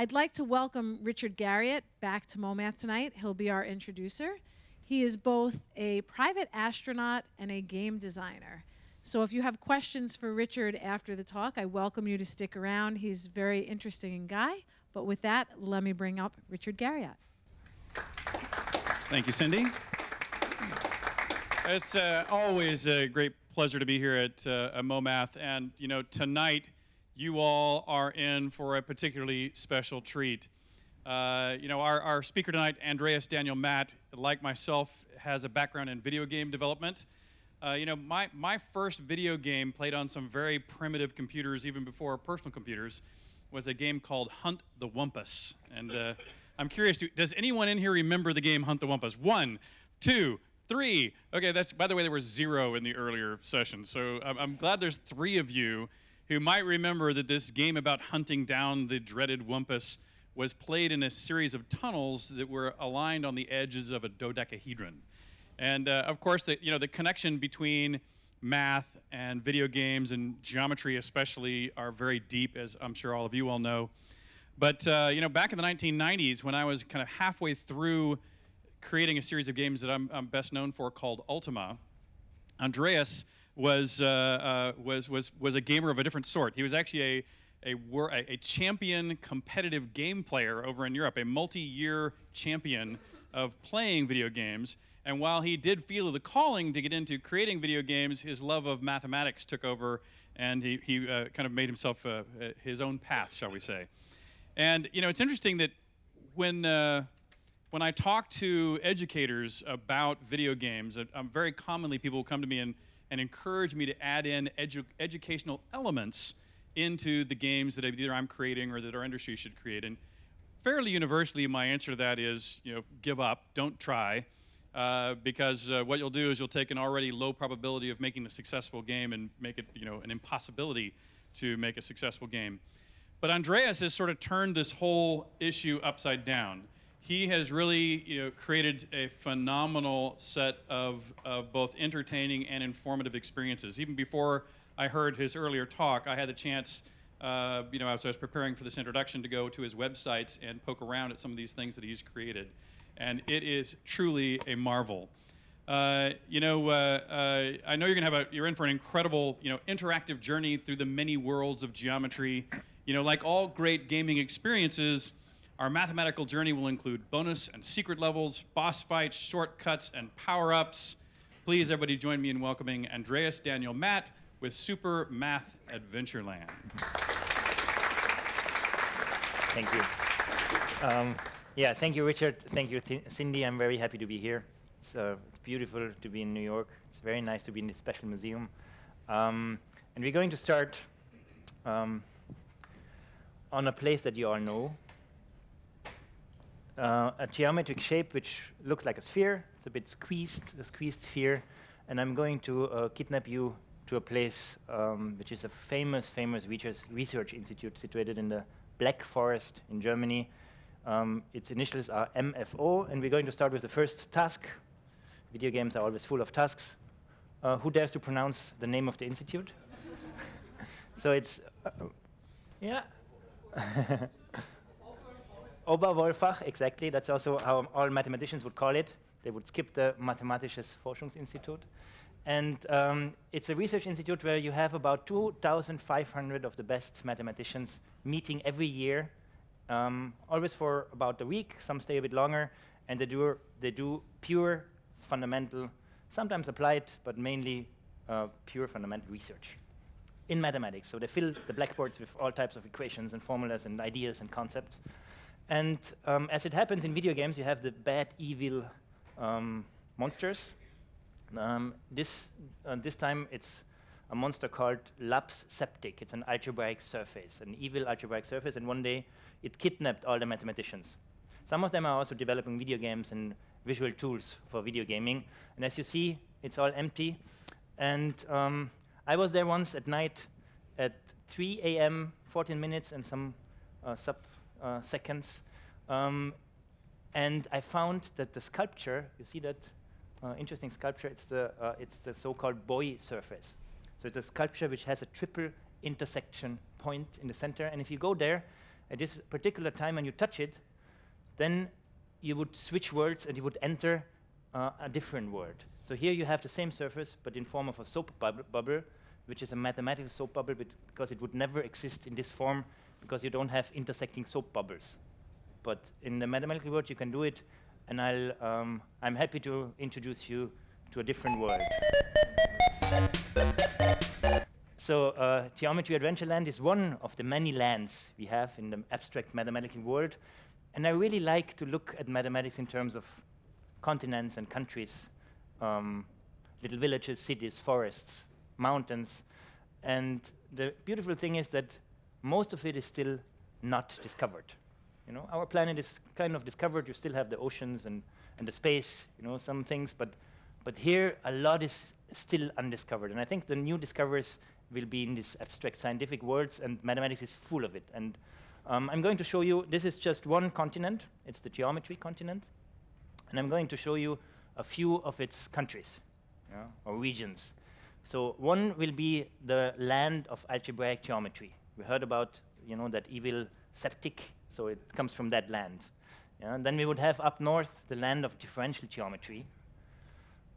I'd like to welcome Richard Garriott back to MoMath tonight. He'll be our introducer. He is both a private astronaut and a game designer. So if you have questions for Richard after the talk, I welcome you to stick around. He's a very interesting guy. But with that, let me bring up Richard Garriott. Thank you, Cindy. It's uh, always a great pleasure to be here at uh, MoMath, and you know tonight you all are in for a particularly special treat. Uh, you know, our, our speaker tonight, Andreas Daniel Matt, like myself, has a background in video game development. Uh, you know, my, my first video game played on some very primitive computers, even before personal computers, was a game called Hunt the Wumpus. And uh, I'm curious, to, does anyone in here remember the game Hunt the Wumpus? One, two, three. Okay, that's, by the way, there was zero in the earlier session. So I'm, I'm glad there's three of you who might remember that this game about hunting down the dreaded Wumpus was played in a series of tunnels that were aligned on the edges of a dodecahedron. And uh, of course, the, you know, the connection between math and video games and geometry especially are very deep, as I'm sure all of you all know. But uh, you know, back in the 1990s, when I was kind of halfway through creating a series of games that I'm, I'm best known for called Ultima, Andreas was, uh, uh, was, was, was a gamer of a different sort. He was actually a, a, a champion competitive game player over in Europe, a multi-year champion of playing video games. And while he did feel the calling to get into creating video games, his love of mathematics took over, and he, he uh, kind of made himself uh, his own path, shall we say. And you know, it's interesting that when uh, when I talk to educators about video games, very commonly people come to me and and encourage me to add in edu educational elements into the games that either I'm creating or that our industry should create. And fairly universally, my answer to that is, you know, give up, don't try, uh, because uh, what you'll do is you'll take an already low probability of making a successful game and make it, you know, an impossibility to make a successful game. But Andreas has sort of turned this whole issue upside down he has really you know, created a phenomenal set of, of both entertaining and informative experiences. Even before I heard his earlier talk, I had the chance, uh, you know, as I was preparing for this introduction, to go to his websites and poke around at some of these things that he's created. And it is truly a marvel. Uh, you know, uh, uh I know you're to have a, you're in for an incredible, you know, interactive journey through the many worlds of geometry. You know, like all great gaming experiences, our mathematical journey will include bonus and secret levels, boss fights, shortcuts, and power-ups. Please, everybody, join me in welcoming Andreas Daniel Matt with Super Math Adventureland. Thank you. Um, yeah, thank you, Richard. Thank you, Cindy. I'm very happy to be here. It's, uh, it's beautiful to be in New York. It's very nice to be in this special museum. Um, and we're going to start um, on a place that you all know, uh, a geometric shape which looks like a sphere. It's a bit squeezed, a squeezed sphere. And I'm going to uh, kidnap you to a place um, which is a famous, famous research, research institute situated in the Black Forest in Germany. Um, its initials are MFO, and we're going to start with the first task. Video games are always full of tasks. Uh, who dares to pronounce the name of the institute? so it's, uh, yeah. Oberwolfach, exactly. That's also how all mathematicians would call it. They would skip the Mathematisches Forschungsinstitut. And um, it's a research institute where you have about 2,500 of the best mathematicians meeting every year, um, always for about a week. Some stay a bit longer, and they do, they do pure fundamental, sometimes applied, but mainly uh, pure fundamental research in mathematics. So they fill the blackboards with all types of equations and formulas and ideas and concepts. And um, as it happens in video games, you have the bad, evil um, monsters. Um, this, uh, this time it's a monster called Labs Septic. It's an algebraic surface, an evil algebraic surface, and one day it kidnapped all the mathematicians. Some of them are also developing video games and visual tools for video gaming. And as you see, it's all empty. And um, I was there once at night at 3 a.m., 14 minutes and some uh, sub uh, seconds. Um, and I found that the sculpture, you see that uh, interesting sculpture, it's the, uh, the so-called Boy surface. So it's a sculpture which has a triple intersection point in the center. And if you go there at this particular time and you touch it, then you would switch words and you would enter uh, a different word. So here you have the same surface, but in form of a soap bubble, bubble which is a mathematical soap bubble because it would never exist in this form because you don't have intersecting soap bubbles. But in the mathematical world, you can do it, and I'll, um, I'm happy to introduce you to a different world. So uh, Geometry Adventureland is one of the many lands we have in the abstract mathematical world. And I really like to look at mathematics in terms of continents and countries, um, little villages, cities, forests, mountains. And the beautiful thing is that most of it is still not discovered. You know, our planet is kind of discovered. You still have the oceans and, and the space, you know, some things. But, but here, a lot is still undiscovered. And I think the new discoveries will be in these abstract scientific worlds, and mathematics is full of it. And um, I'm going to show you, this is just one continent. It's the geometry continent. And I'm going to show you a few of its countries yeah, or regions. So one will be the land of algebraic geometry. We heard about you know, that evil septic, so it comes from that land. Yeah, and then we would have up north the land of differential geometry.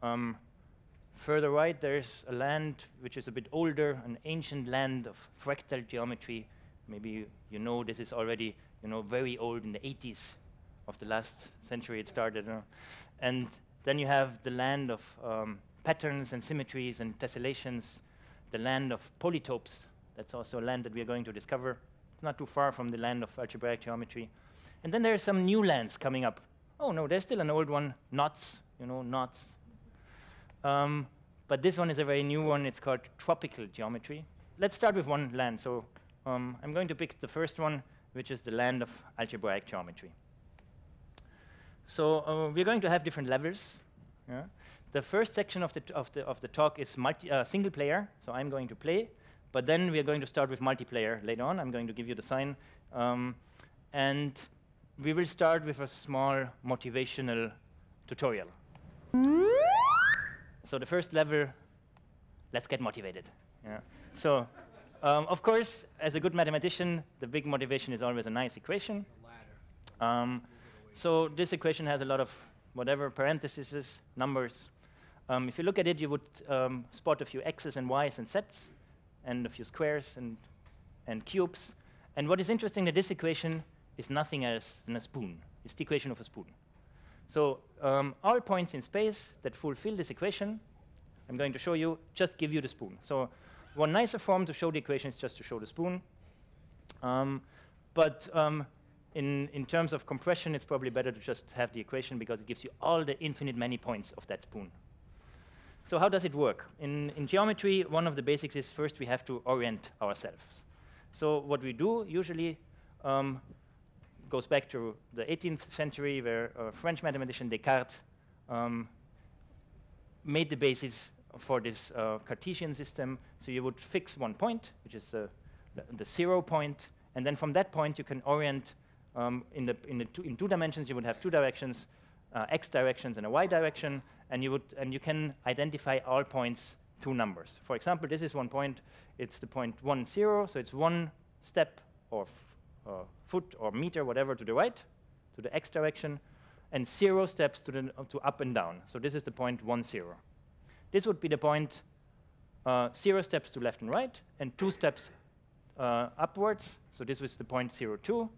Um, further right, there's a land which is a bit older, an ancient land of fractal geometry. Maybe you, you know this is already you know, very old in the 80s of the last century it started. Uh, and then you have the land of um, patterns and symmetries and tessellations, the land of polytopes. That's also a land that we are going to discover. It's not too far from the land of algebraic geometry. And then there are some new lands coming up. Oh no, there's still an old one, knots, you know, knots. Um, but this one is a very new one. It's called tropical geometry. Let's start with one land. So um, I'm going to pick the first one, which is the land of algebraic geometry. So uh, we're going to have different levels. Yeah? The first section of the, of the, of the talk is multi, uh, single player, so I'm going to play. But then we are going to start with multiplayer later on. I'm going to give you the sign. Um, and we will start with a small motivational tutorial. So the first level, let's get motivated. Yeah. So, um, of course, as a good mathematician, the big motivation is always a nice equation. Um, so this equation has a lot of whatever parentheses, numbers. Um, if you look at it, you would um, spot a few x's and y's and z's, and a few squares and, and cubes. And what is interesting that this equation is nothing else than a spoon. It's the equation of a spoon. So um, all points in space that fulfill this equation, I'm going to show you, just give you the spoon. So one nicer form to show the equation is just to show the spoon. Um, but um, in, in terms of compression, it's probably better to just have the equation because it gives you all the infinite many points of that spoon. So how does it work? In, in geometry, one of the basics is first we have to orient ourselves. So what we do usually um, goes back to the 18th century where a French mathematician Descartes um, made the basis for this uh, Cartesian system. So you would fix one point, which is uh, the, the zero point, and then from that point you can orient um, in, the, in, the two, in two dimensions, you would have two directions, uh, x directions and a y direction, and you, would, and you can identify all points to numbers. For example, this is one point. It's the point 1, 0, so it's one step or uh, foot or meter, whatever, to the right, to the x direction, and zero steps to, the, to up and down. So this is the point 1, 0. This would be the point uh, zero steps to left and right, and two steps uh, upwards. So this was the point 0, 2,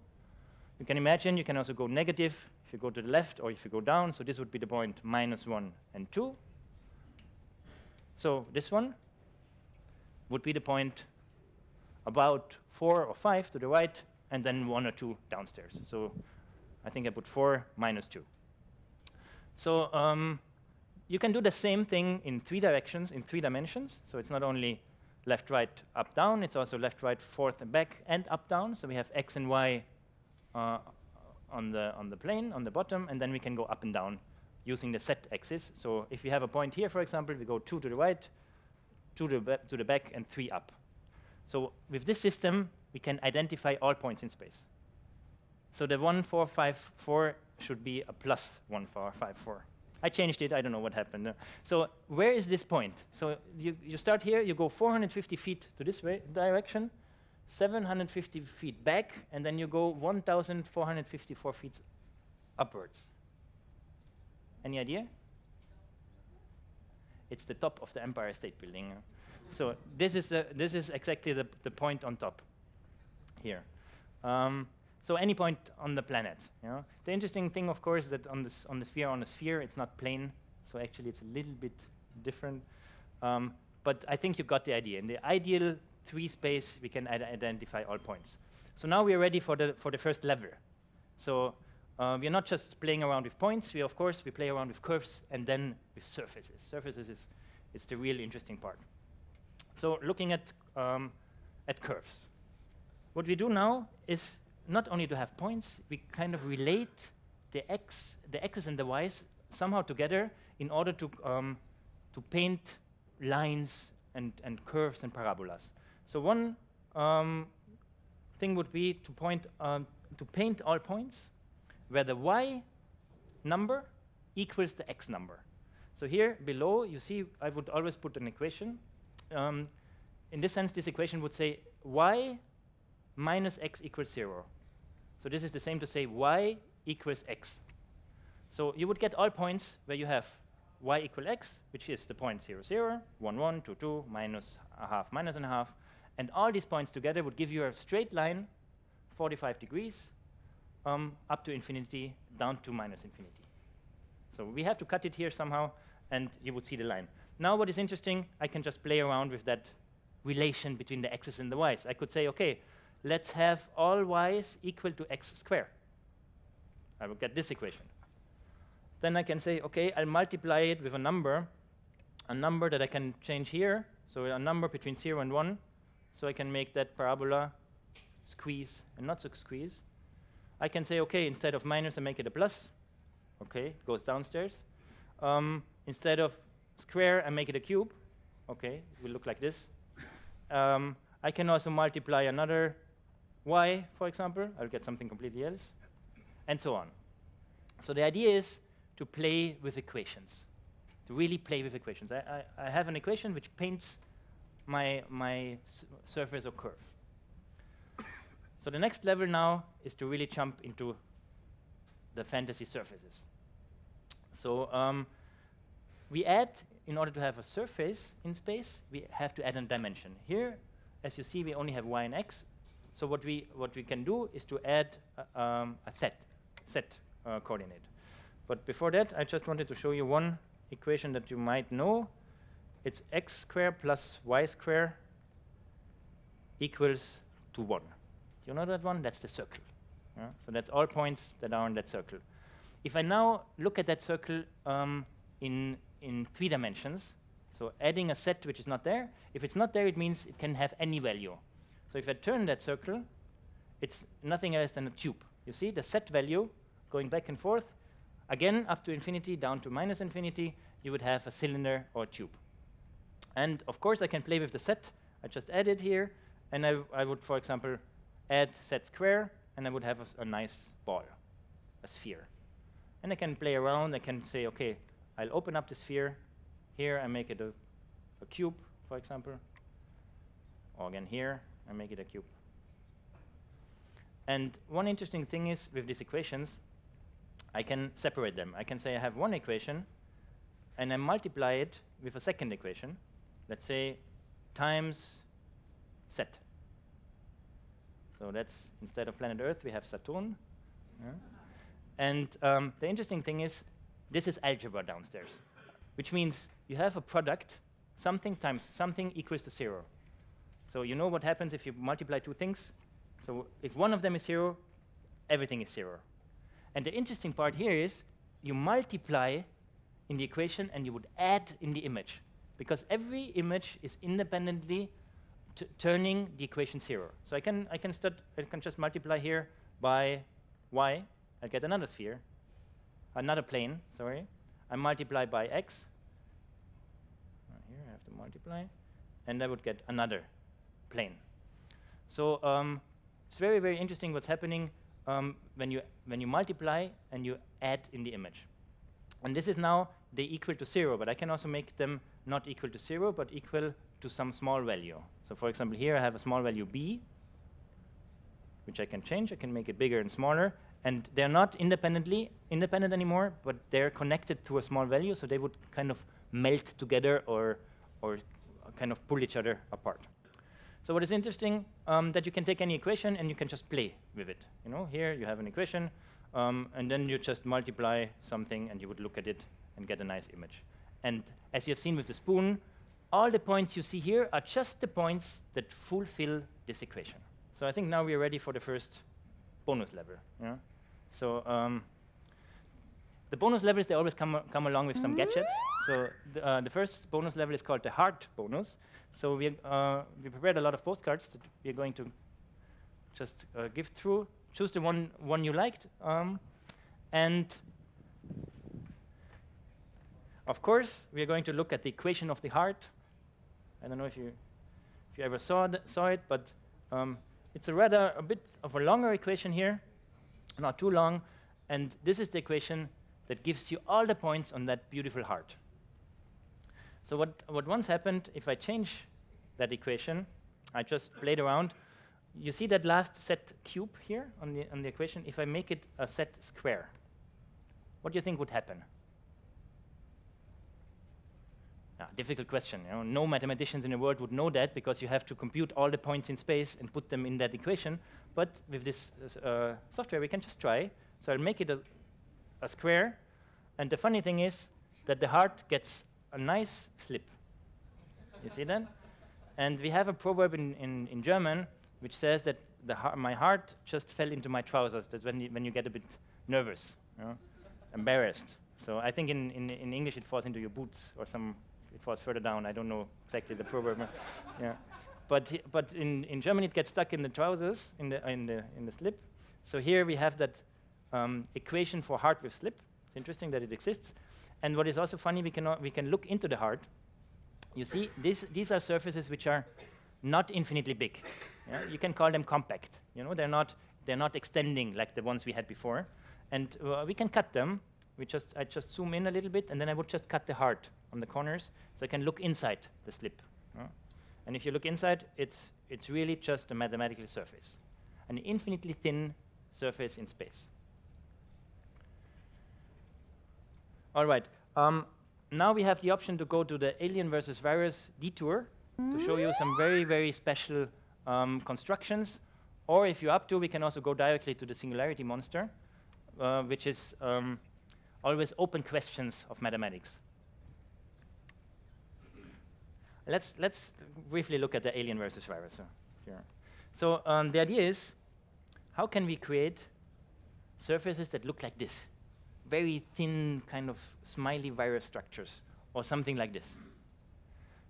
you can imagine you can also go negative if you go to the left or if you go down. So this would be the point minus 1 and 2. So this one would be the point about 4 or 5 to the right, and then 1 or 2 downstairs. So I think I put 4 minus 2. So um, you can do the same thing in three directions, in three dimensions. So it's not only left, right, up, down. It's also left, right, forth, and back, and up, down. So we have x and y uh, on, the, on the plane, on the bottom, and then we can go up and down using the z axis. So if we have a point here, for example, we go 2 to the right, 2 to the, to the back, and 3 up. So with this system, we can identify all points in space. So the 1, 4, 5, 4 should be a plus 1, 4, 5, 4. I changed it. I don't know what happened. So where is this point? So you, you start here. You go 450 feet to this way direction. 750 feet back, and then you go 1,454 feet upwards. Any idea? It's the top of the Empire State Building. so this is, the, this is exactly the, the point on top here. Um, so any point on the planet. You know? The interesting thing, of course, is that on, this, on the sphere, on the sphere, it's not plane. So actually, it's a little bit different. Um, but I think you got the idea. In the ideal three space, we can identify all points. So now we are ready for the, for the first level. So uh, we're not just playing around with points. We, of course, we play around with curves and then with surfaces. Surfaces is, is the real interesting part. So looking at, um, at curves. What we do now is not only to have points, we kind of relate the x, the x's and the y's somehow together in order to, um, to paint lines and, and curves and parabolas. So one um, thing would be to point um, to paint all points where the y number equals the x number. So here below, you see, I would always put an equation. Um, in this sense, this equation would say y minus x equals 0. So this is the same to say y equals x. So you would get all points where you have y equal x, which is the point 0, 0, 1, 1, 2, 2, minus a half, minus and a half. And all these points together would give you a straight line, 45 degrees, um, up to infinity, down to minus infinity. So we have to cut it here somehow, and you would see the line. Now what is interesting, I can just play around with that relation between the x's and the y's. I could say, okay, let's have all y's equal to x squared. I will get this equation. Then I can say, okay, I'll multiply it with a number, a number that I can change here, so a number between 0 and 1, so I can make that parabola squeeze and not so squeeze. I can say, okay, instead of minus, I make it a plus. Okay, it goes downstairs. Um, instead of square, I make it a cube. Okay, it will look like this. Um, I can also multiply another y, for example. I'll get something completely else, and so on. So the idea is to play with equations, to really play with equations. I, I, I have an equation which paints my, my surface or curve. So the next level now is to really jump into the fantasy surfaces. So um, we add, in order to have a surface in space, we have to add a dimension. Here, as you see, we only have y and x, so what we, what we can do is to add uh, um, a set, set uh, coordinate. But before that, I just wanted to show you one equation that you might know. It's x squared plus y squared equals to 1. Do you know that one? That's the circle. Yeah? So that's all points that are on that circle. If I now look at that circle um, in, in three dimensions, so adding a set which is not there, if it's not there, it means it can have any value. So if I turn that circle, it's nothing else than a tube. You see the set value going back and forth, again up to infinity, down to minus infinity, you would have a cylinder or a tube. And of course, I can play with the set. I just add it here, and I, I would, for example, add set square, and I would have a, a nice ball, a sphere. And I can play around. I can say, okay, I'll open up the sphere. Here, I make it a, a cube, for example. Or again, here, I make it a cube. And one interesting thing is with these equations, I can separate them. I can say I have one equation, and I multiply it with a second equation, let's say times set. So that's instead of planet Earth, we have Saturn. Yeah. And um, the interesting thing is, this is algebra downstairs, which means you have a product, something times something equals to zero. So you know what happens if you multiply two things? So if one of them is zero, everything is zero. And the interesting part here is you multiply in the equation and you would add in the image. Because every image is independently turning the equation zero. So I can, I, can start, I can just multiply here by y. I get another sphere, another plane, sorry. I multiply by x. Here I have to multiply. And I would get another plane. So um, it's very, very interesting what's happening um, when, you, when you multiply and you add in the image. And this is now they equal to zero, but I can also make them not equal to zero, but equal to some small value. So for example, here I have a small value b, which I can change. I can make it bigger and smaller. And they're not independently independent anymore, but they're connected to a small value, so they would kind of melt together or, or kind of pull each other apart. So what is interesting, um, that you can take any equation and you can just play with it. You know, here you have an equation, um, and then you just multiply something and you would look at it and get a nice image. And as you have seen with the spoon, all the points you see here are just the points that fulfill this equation. So I think now we're ready for the first bonus level. Yeah? So um, the bonus levels, they always come, come along with some gadgets. So the, uh, the first bonus level is called the heart bonus. So we, uh, we prepared a lot of postcards that we're going to just uh, give through. Choose the one, one you liked. Um, and of course, we are going to look at the equation of the heart. I don't know if you, if you ever saw, saw it, but um, it's a rather a bit of a longer equation here, not too long. And this is the equation that gives you all the points on that beautiful heart. So what, what once happened, if I change that equation, I just played around, you see that last set cube here on the, on the equation? If I make it a set square, what do you think would happen? Now, difficult question. You know, no mathematicians in the world would know that because you have to compute all the points in space and put them in that equation. But with this uh, software, we can just try. So I'll make it a, a square. And the funny thing is that the heart gets a nice slip. you see that? And we have a proverb in, in, in German which says that my heart just fell into my trousers. That's when you, when you get a bit nervous, you know, embarrassed. So I think in, in, in English it falls into your boots or some it falls further down. I don't know exactly the proverb. yeah. But, but in, in Germany, it gets stuck in the trousers, in the, in the, in the slip. So here we have that um, equation for heart with slip. It's interesting that it exists. And what is also funny, we can, we can look into the heart. You see, this, these are surfaces which are not infinitely big. Yeah? You can call them compact. You know, they're not, they're not extending like the ones we had before. And uh, we can cut them. We just, I just zoom in a little bit, and then I would just cut the heart on the corners, so I can look inside the slip. And if you look inside, it's, it's really just a mathematical surface, an infinitely thin surface in space. All right. Um, now we have the option to go to the alien versus virus detour to show you some very, very special um, constructions. Or if you're up to, we can also go directly to the singularity monster, uh, which is um, always open questions of mathematics. Let's, let's briefly look at the alien versus virus here. So um, the idea is, how can we create surfaces that look like this? Very thin, kind of smiley virus structures, or something like this.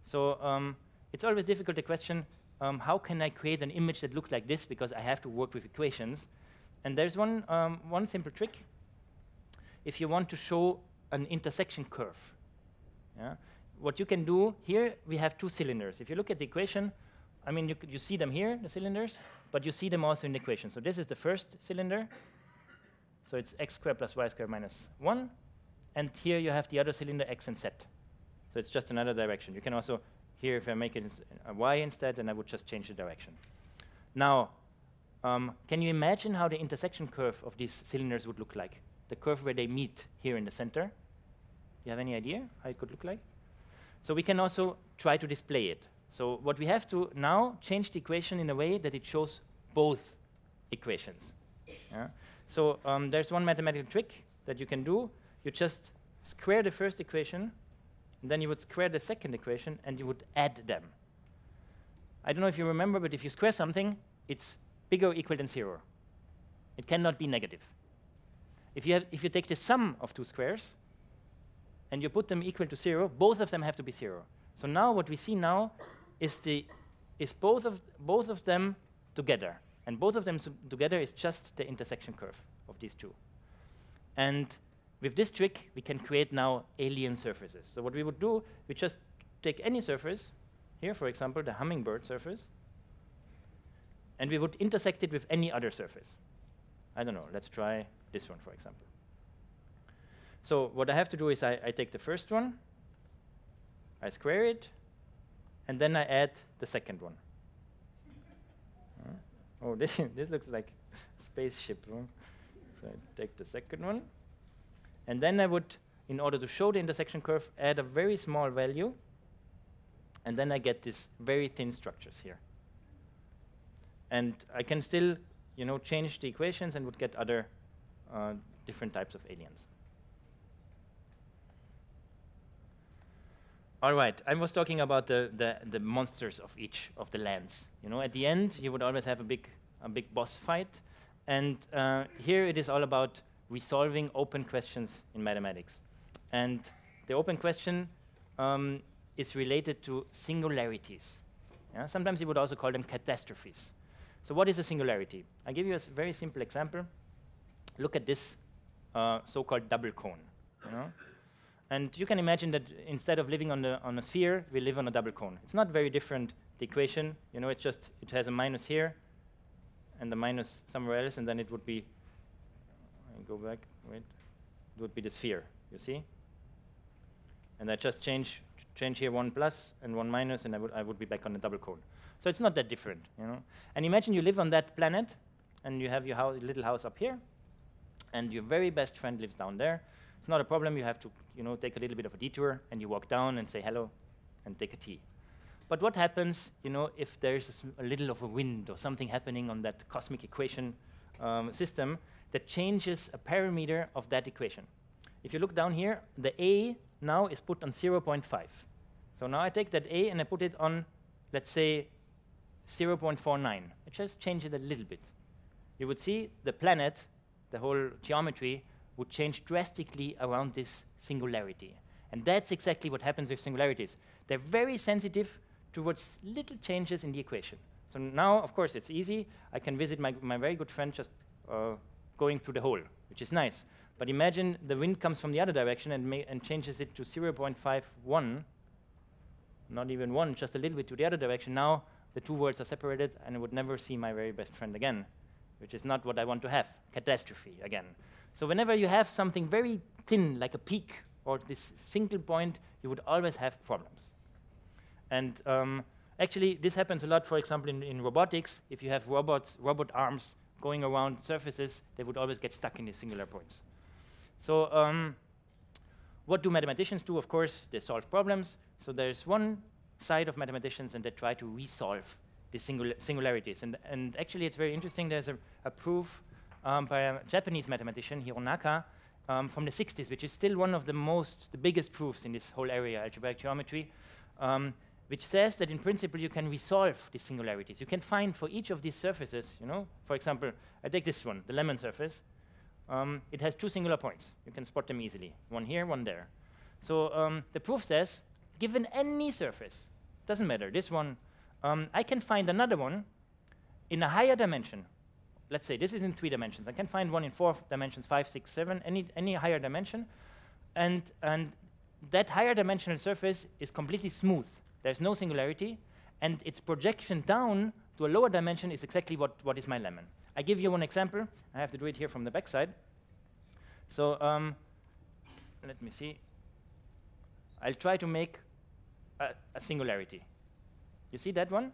So um, it's always difficult to question, um, how can I create an image that looks like this, because I have to work with equations. And there's one, um, one simple trick. If you want to show an intersection curve, yeah, what you can do here, we have two cylinders. If you look at the equation, I mean, you, you see them here, the cylinders, but you see them also in the equation. So this is the first cylinder. So it's x squared plus y squared minus 1. And here you have the other cylinder, x and z. So it's just another direction. You can also, here, if I make it a y instead, then I would just change the direction. Now, um, can you imagine how the intersection curve of these cylinders would look like? The curve where they meet here in the center? You have any idea how it could look like? So we can also try to display it. So what we have to now change the equation in a way that it shows both equations. Yeah? So um, there's one mathematical trick that you can do. You just square the first equation, and then you would square the second equation, and you would add them. I don't know if you remember, but if you square something, it's bigger or equal than zero. It cannot be negative. If you, have, if you take the sum of two squares, and you put them equal to zero, both of them have to be zero. So now what we see now is, the, is both, of, both of them together. And both of them together is just the intersection curve of these two. And with this trick, we can create now alien surfaces. So what we would do, we just take any surface, here for example, the hummingbird surface, and we would intersect it with any other surface. I don't know, let's try this one, for example. So what I have to do is I, I take the first one, I square it, and then I add the second one. Oh, this, this looks like spaceship. Huh? So I take the second one. And then I would, in order to show the intersection curve, add a very small value. And then I get these very thin structures here. And I can still you know, change the equations and would get other uh, different types of aliens. All right, I was talking about the, the, the, monsters of each of the lands. You know, at the end, you would always have a big, a big boss fight. And uh, here it is all about resolving open questions in mathematics. And the open question um, is related to singularities. Yeah? Sometimes you would also call them catastrophes. So what is a singularity? I'll give you a very simple example. Look at this uh, so-called double cone. You know? And you can imagine that instead of living on, the, on a sphere, we live on a double cone. It's not very different, the equation. You know, it's just, it has a minus here and a minus somewhere else, and then it would be, I go back, wait, it would be the sphere, you see? And I just change, change here one plus and one minus, and I would, I would be back on the double cone. So it's not that different, you know? And imagine you live on that planet, and you have your house, little house up here, and your very best friend lives down there, it's not a problem. You have to, you know, take a little bit of a detour, and you walk down and say hello, and take a tea. But what happens, you know, if there's a, a little of a wind or something happening on that cosmic equation um, system that changes a parameter of that equation? If you look down here, the a now is put on 0.5. So now I take that a and I put it on, let's say, 0.49. I just changes it a little bit. You would see the planet, the whole geometry, would change drastically around this singularity. And that's exactly what happens with singularities. They're very sensitive towards little changes in the equation. So now, of course, it's easy. I can visit my, my very good friend just uh, going through the hole, which is nice. But imagine the wind comes from the other direction and, and changes it to 0.51, not even 1, just a little bit to the other direction. Now the two worlds are separated, and I would never see my very best friend again, which is not what I want to have. Catastrophe again. So whenever you have something very thin, like a peak or this single point, you would always have problems. And um, actually, this happens a lot, for example, in, in, robotics. If you have robots, robot arms going around surfaces, they would always get stuck in these singular points. So um, what do mathematicians do? Of course, they solve problems. So there's one side of mathematicians, and they try to resolve the singul singularities. And, and actually, it's very interesting. There's a, a proof um, by a Japanese mathematician, Hironaka, um, from the 60s, which is still one of the most, the biggest proofs in this whole area, algebraic geometry, um, which says that in principle you can resolve these singularities. You can find for each of these surfaces, you know, for example, I take this one, the lemon surface. Um, it has two singular points. You can spot them easily, one here, one there. So um, the proof says, given any surface, doesn't matter, this one, um, I can find another one in a higher dimension let's say this is in three dimensions. I can find one in four dimensions, five, six, seven, any, any higher dimension. And, and that higher dimensional surface is completely smooth. There's no singularity. And its projection down to a lower dimension is exactly what, what is my lemon. I give you one example. I have to do it here from the backside. So um, let me see. I'll try to make a, a singularity. You see that one?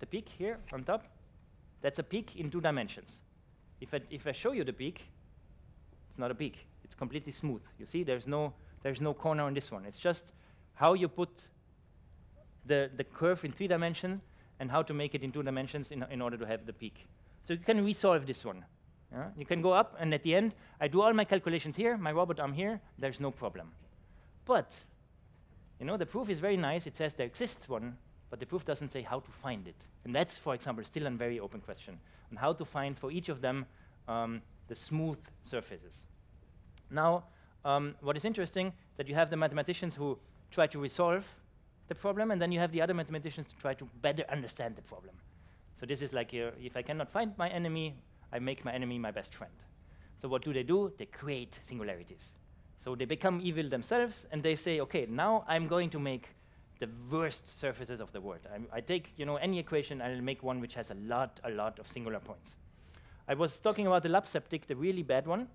The peak here on top? That's a peak in two dimensions. If I, if I show you the peak, it's not a peak. It's completely smooth. You see, there's no, there's no corner on this one. It's just how you put the, the curve in three dimensions and how to make it in two dimensions in, in order to have the peak. So you can resolve this one. Yeah? You can go up, and at the end, I do all my calculations here, my robot arm here, there's no problem. But, you know, the proof is very nice. It says there exists one, but the proof doesn't say how to find it. And that's, for example, still a very open question on how to find for each of them um, the smooth surfaces. Now, um, what is interesting that you have the mathematicians who try to resolve the problem, and then you have the other mathematicians to try to better understand the problem. So this is like uh, if I cannot find my enemy, I make my enemy my best friend. So what do they do? They create singularities. So they become evil themselves, and they say, okay, now I'm going to make the worst surfaces of the world. I, I take you know any equation I'll make one which has a lot, a lot of singular points. I was talking about the Labs-Septic, the really bad one,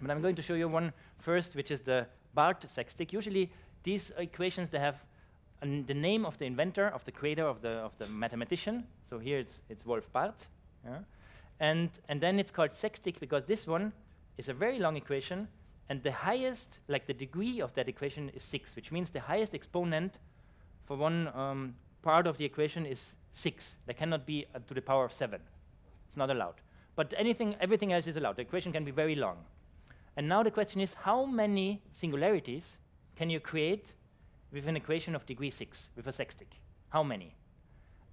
but I'm going to show you one first, which is the Barth sextic. Usually, these equations they have the name of the inventor, of the creator, of the of the mathematician. So here it's it's Wolf Barth, Yeah? And, and then it's called sextic because this one is a very long equation, and the highest, like the degree of that equation is 6, which means the highest exponent for one um, part of the equation is 6. There cannot be uh, to the power of 7. It's not allowed. But anything, everything else is allowed. The equation can be very long. And now the question is, how many singularities can you create with an equation of degree 6, with a sextic? How many?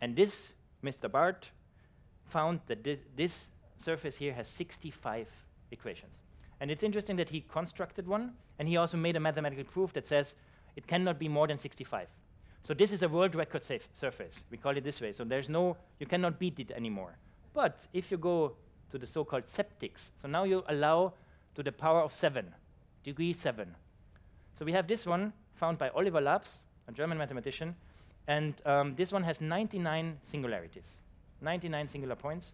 And this, Mr. Barth found that this, this surface here has 65 equations. And it's interesting that he constructed one, and he also made a mathematical proof that says it cannot be more than 65. So this is a world record surface. We call it this way. So there's no, you cannot beat it anymore. But if you go to the so-called septics, so now you allow to the power of 7, degree 7. So we have this one found by Oliver Labs, a German mathematician, and um, this one has 99 singularities, 99 singular points.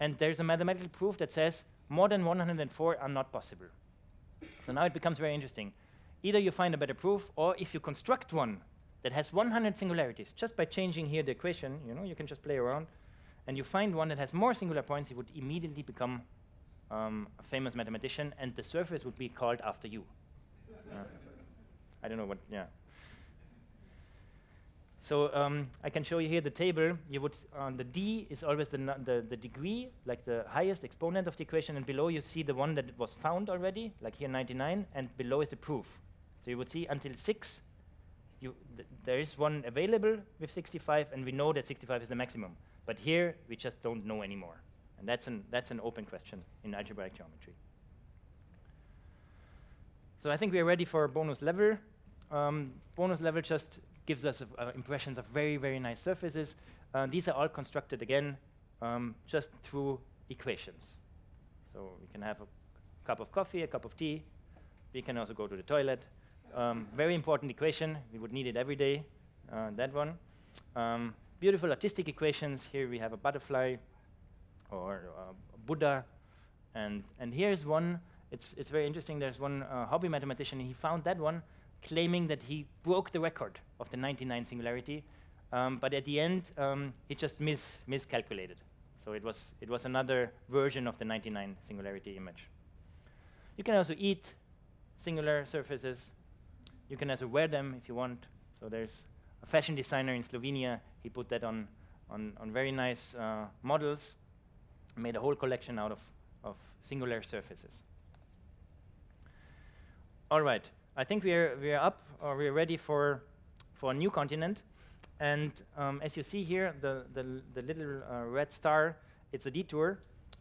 And there's a mathematical proof that says more than 104 are not possible. So now it becomes very interesting. Either you find a better proof, or if you construct one that has 100 singularities, just by changing here the equation, you know, you can just play around, and you find one that has more singular points, it would immediately become um, a famous mathematician, and the surface would be called after you. Uh, I don't know what, yeah. So um, I can show you here the table. You would uh, the d is always the, the, the degree, like the highest exponent of the equation, and below you see the one that was found already, like here 99, and below is the proof. So you would see until six, you th there is one available with 65, and we know that 65 is the maximum. But here we just don't know anymore, and that's an that's an open question in algebraic geometry. So I think we are ready for a bonus level. Um, bonus level just gives us uh, impressions of very, very nice surfaces. Uh, these are all constructed again um, just through equations. So we can have a cup of coffee, a cup of tea. We can also go to the toilet. Um, very important equation. We would need it every day, uh, that one. Um, beautiful artistic equations. Here we have a butterfly or uh, Buddha. And, and here's one. It's, it's very interesting. There's one uh, hobby mathematician. He found that one claiming that he broke the record of the 99 singularity, um, but at the end, um, he just mis miscalculated. So it was, it was another version of the 99 singularity image. You can also eat singular surfaces. You can also wear them if you want. So there's a fashion designer in Slovenia. He put that on, on, on very nice uh, models, made a whole collection out of, of singular surfaces. All right. I think we are, we are up or we are ready for, for a new continent. And um, as you see here, the, the, the little uh, red star, it's a detour.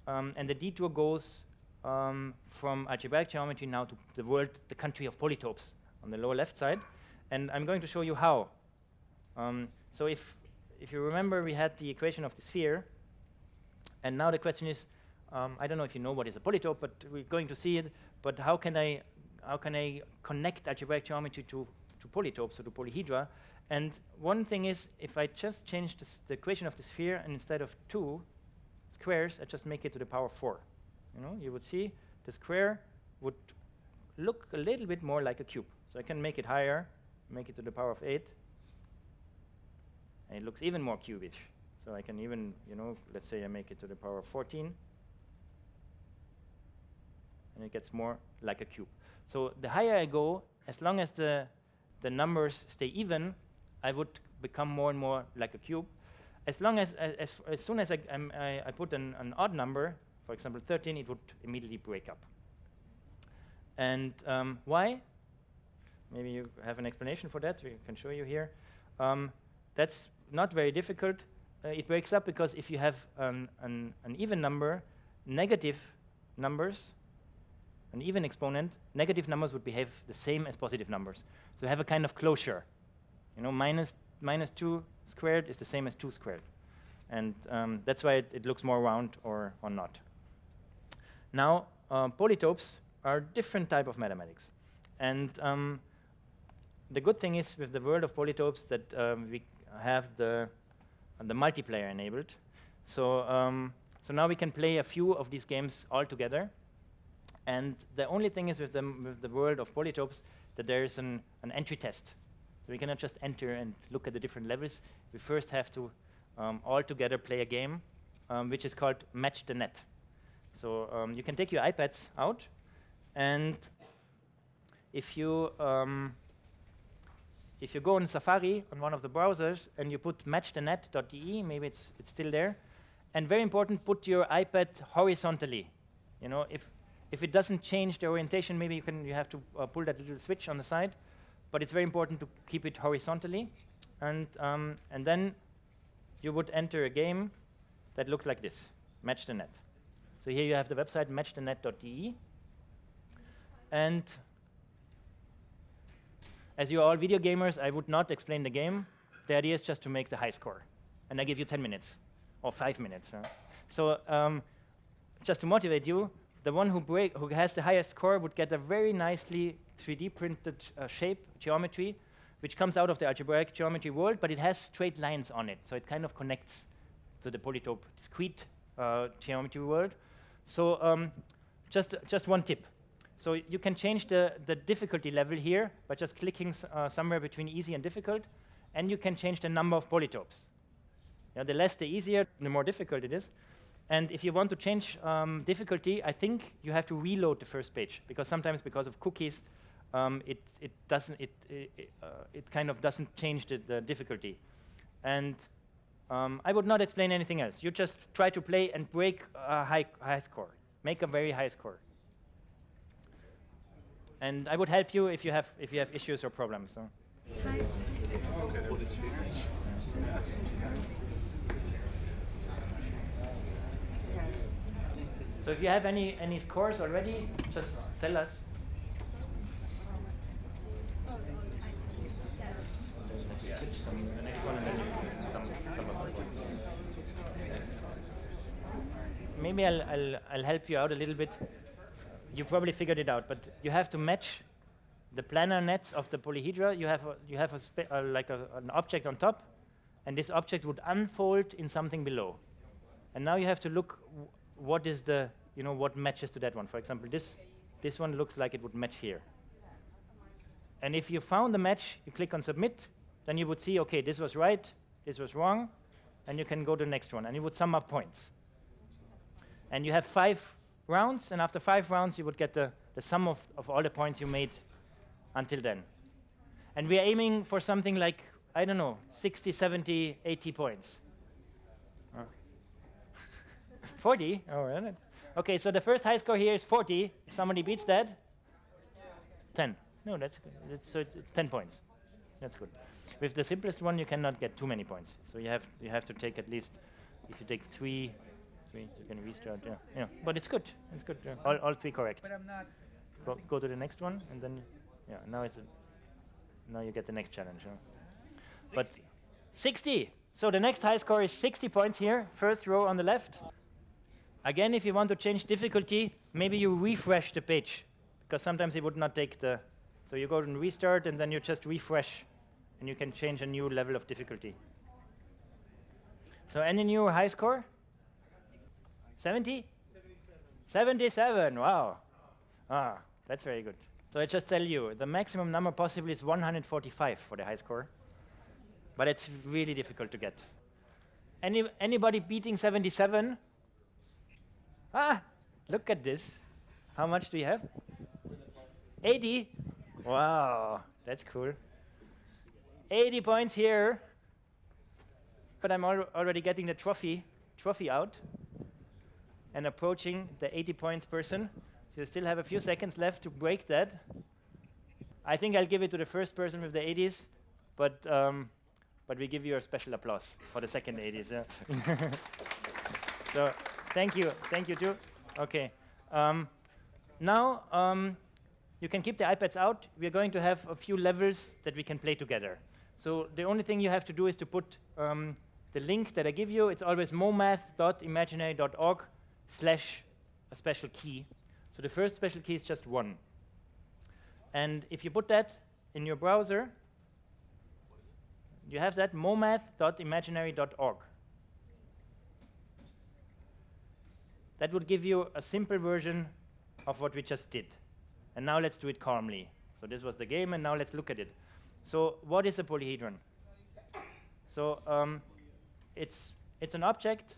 Um, and the detour goes um, from algebraic geometry now to the world, the country of polytopes on the lower left side. And I'm going to show you how. Um, so if, if you remember, we had the equation of the sphere. And now the question is, um, I don't know if you know what is a polytope, but we're going to see it. But how can I how can I connect algebraic geometry to, to polytopes or to polyhedra? And one thing is, if I just change the equation of the sphere, and instead of two squares, I just make it to the power four. You know, you would see the square would look a little bit more like a cube. So I can make it higher, make it to the power of eight, and it looks even more cubish. So I can even, you know, let's say I make it to the power of 14, and it gets more like a cube. So the higher I go, as long as the, the numbers stay even, I would become more and more like a cube. As long as, as, as soon as I, I, I put an, an, odd number, for example 13, it would immediately break up. And um, why? Maybe you have an explanation for that, we can show you here. Um, that's not very difficult. Uh, it breaks up because if you have an, an, an even number, negative numbers an even exponent, negative numbers would behave the same as positive numbers. So have a kind of closure. You know, minus, minus 2 squared is the same as 2 squared. And um, that's why it, it, looks more round or, or not. Now, uh, polytopes are a different type of mathematics. And um, the good thing is with the world of polytopes that um, we have the, uh, the multiplayer enabled. So, um, so now we can play a few of these games all together. And the only thing is with, them, with the world of polytopes that there is an, an entry test. So we cannot just enter and look at the different levels. We first have to um, all together play a game. um, which is called Match the Net. So um, you can take your iPads out, and if you um, if you go on Safari on one of the browsers and you put matchthenet.de, maybe it's it's still there, and very important, put your iPad horizontally. You know, if if it doesn't change the orientation, maybe you can you have to uh, pull that little switch on the side, but it's very important to keep it horizontally, and um, and then you would enter a game that looks like this, Match the Net. So here you have the website matchthenet.de. And as you are all video gamers, I would not explain the game. The idea is just to make the high score. And I give you 10 minutes or five minutes. Huh? So um, just to motivate you, the one who, break, who has the highest score would get a very nicely 3D printed uh, shape, geometry, which comes out of the algebraic geometry world, but it has straight lines on it. So it kind of connects to the polytope discrete uh, geometry world. So um, just, just one tip. So you can change the, the difficulty level here by just clicking uh, somewhere between easy and difficult, and you can change the number of polytopes. Yeah, the less the easier, the more difficult it is. And if you want to change um, difficulty, I think you have to reload the first page, because sometimes because of cookies, um, it, it, doesn't, it, it, uh, it, kind of doesn't change the, the difficulty. And um, I would not explain anything else. You just try to play and break a high, high score. Make a very high score. And I would help you if you have, if you have issues or problems. So. So if you have any, any scores already, just tell us. Maybe I'll, I'll, I'll help you out a little bit. You probably figured it out, but you have to match the planar nets of the polyhedra. You have a, you have a uh, like a, an object on top, and this object would unfold in something below. And now you have to look what is the you know what matches to that one. For example, this this one looks like it would match here. And if you found the match, you click on submit, then you would see, okay, this was right, this was wrong, and you can go to the next one, and you would sum up points. And you have five rounds, and after five rounds, you would get the, the sum of, of all the points you made until then. And we are aiming for something like, I don't know, 60, 70, 80 points. 40? Oh, really? Okay, so the first high score here is 40. Somebody beats that? 10. No, that's good. so it's 10 points. That's good. With the simplest one, you cannot get too many points. So you have you have to take at least, if you take three, three, you can restart. Yeah, yeah. But it's good. It's good. Yeah. All, all three correct. But I'm not. Go, go to the next one, and then, yeah. Now it's a, now you get the next challenge. Huh? 60. But 60. So the next high score is 60 points here. First row on the left. Again, if you want to change difficulty, maybe you refresh the page, because sometimes it would not take the. So you go and restart, and then you just refresh and you can change a new level of difficulty. So any new high score? 70? 77. 77, wow. Ah, that's very good. So I just tell you, the maximum number possible is 145 for the high score. But it's really difficult to get. Any, anybody beating 77? Ah, look at this. How much do you have? 80? Wow, that's cool. 80 points here. But I'm al already getting the trophy, trophy out and approaching the 80 points person. So you still have a few seconds left to break that. I think I'll give it to the first person with the 80s, but, um, but we give you a special applause for the second 80s. Yeah. so thank you. Thank you, too. Okay. Um, now, um, you can keep the iPads out. We're going to have a few levels that we can play together. So the only thing you have to do is to put um, the link that I give you. It's always momath.imaginary.org slash a special key. So the first special key is just one. And if you put that in your browser, you have that momath.imaginary.org. That would give you a simple version of what we just did. And now let's do it calmly. So this was the game, and now let's look at it. So what is a polyhedron? So um, it's, it's an object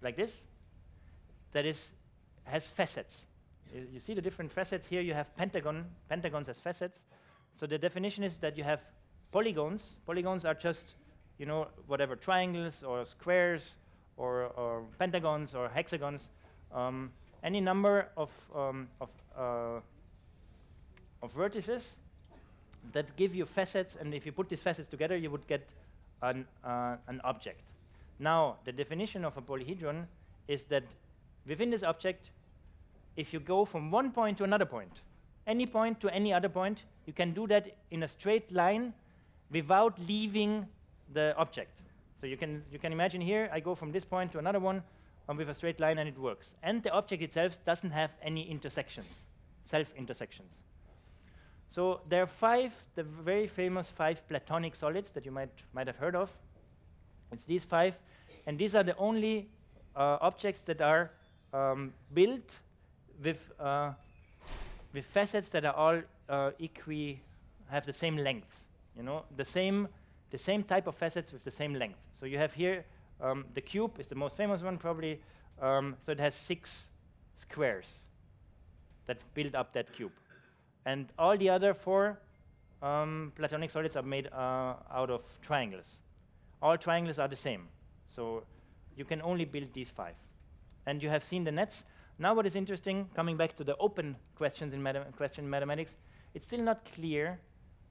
like this, that is, has facets. You, you see the different facets here. You have pentagon, pentagons as facets. So the definition is that you have polygons. Polygons are just, you know, whatever triangles or squares or, or pentagons or hexagons. Um, any number of, um, of, uh, of vertices that give you facets, and if you put these facets together, you would get an, uh, an object. Now, the definition of a polyhedron is that within this object, if you go from one point to another point, any point to any other point, you can do that in a straight line without leaving the object. So you can, you can imagine here, I go from this point to another one with a straight line and it works. And the object itself doesn't have any intersections, self-intersections. So there are five, the very famous five Platonic solids that you might, might have heard of. It's these five, and these are the only uh, objects that are um, built with, uh, with facets that are all uh, equi, have the same length, you know, the same, the same type of facets with the same length. So you have here, um, the cube is the most famous one probably, um, so it has six squares that build up that cube. And all the other four um, platonic solids are made uh, out of triangles. All triangles are the same. So you can only build these five. And you have seen the nets. Now what is interesting, coming back to the open questions in question mathematics, it's still not clear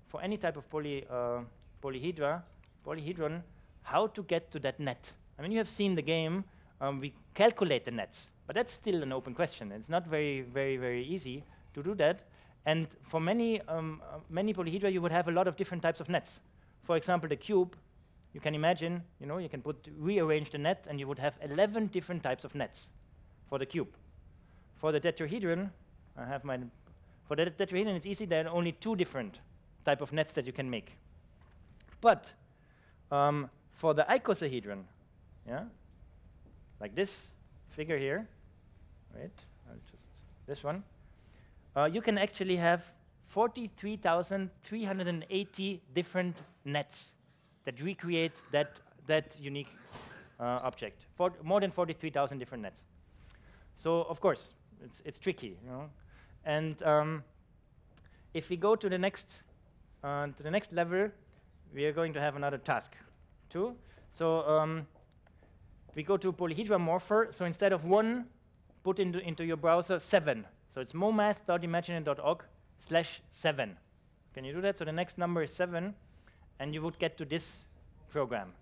for any type of poly, uh, polyhedra, polyhedron, how to get to that net. I mean, you have seen the game. Um, we calculate the nets, but that's still an open question. It's not very, very, very easy to do that. And for many, um, uh, many polyhedra, you would have a lot of different types of nets. For example, the cube, you can imagine, you know, you can put rearrange the net, and you would have 11 different types of nets for the cube. For the tetrahedron, I have my, for the tetrahedron, it's easy. There are only two different type of nets that you can make. But um, for the icosahedron, yeah, like this figure here, right? I'll just this one uh, you can actually have 43,380 different nets that recreate that, that unique uh, object. For more than 43,000 different nets. So of course, it's, it's tricky, you know. And um, if we go to the next uh, to the next level, we are going to have another task too. So um, we go to polyhedra morpher. So instead of one, put into, into your browser seven so it's momath.imaginary.org slash 7. Can you do that? So the next number is 7, and you would get to this program.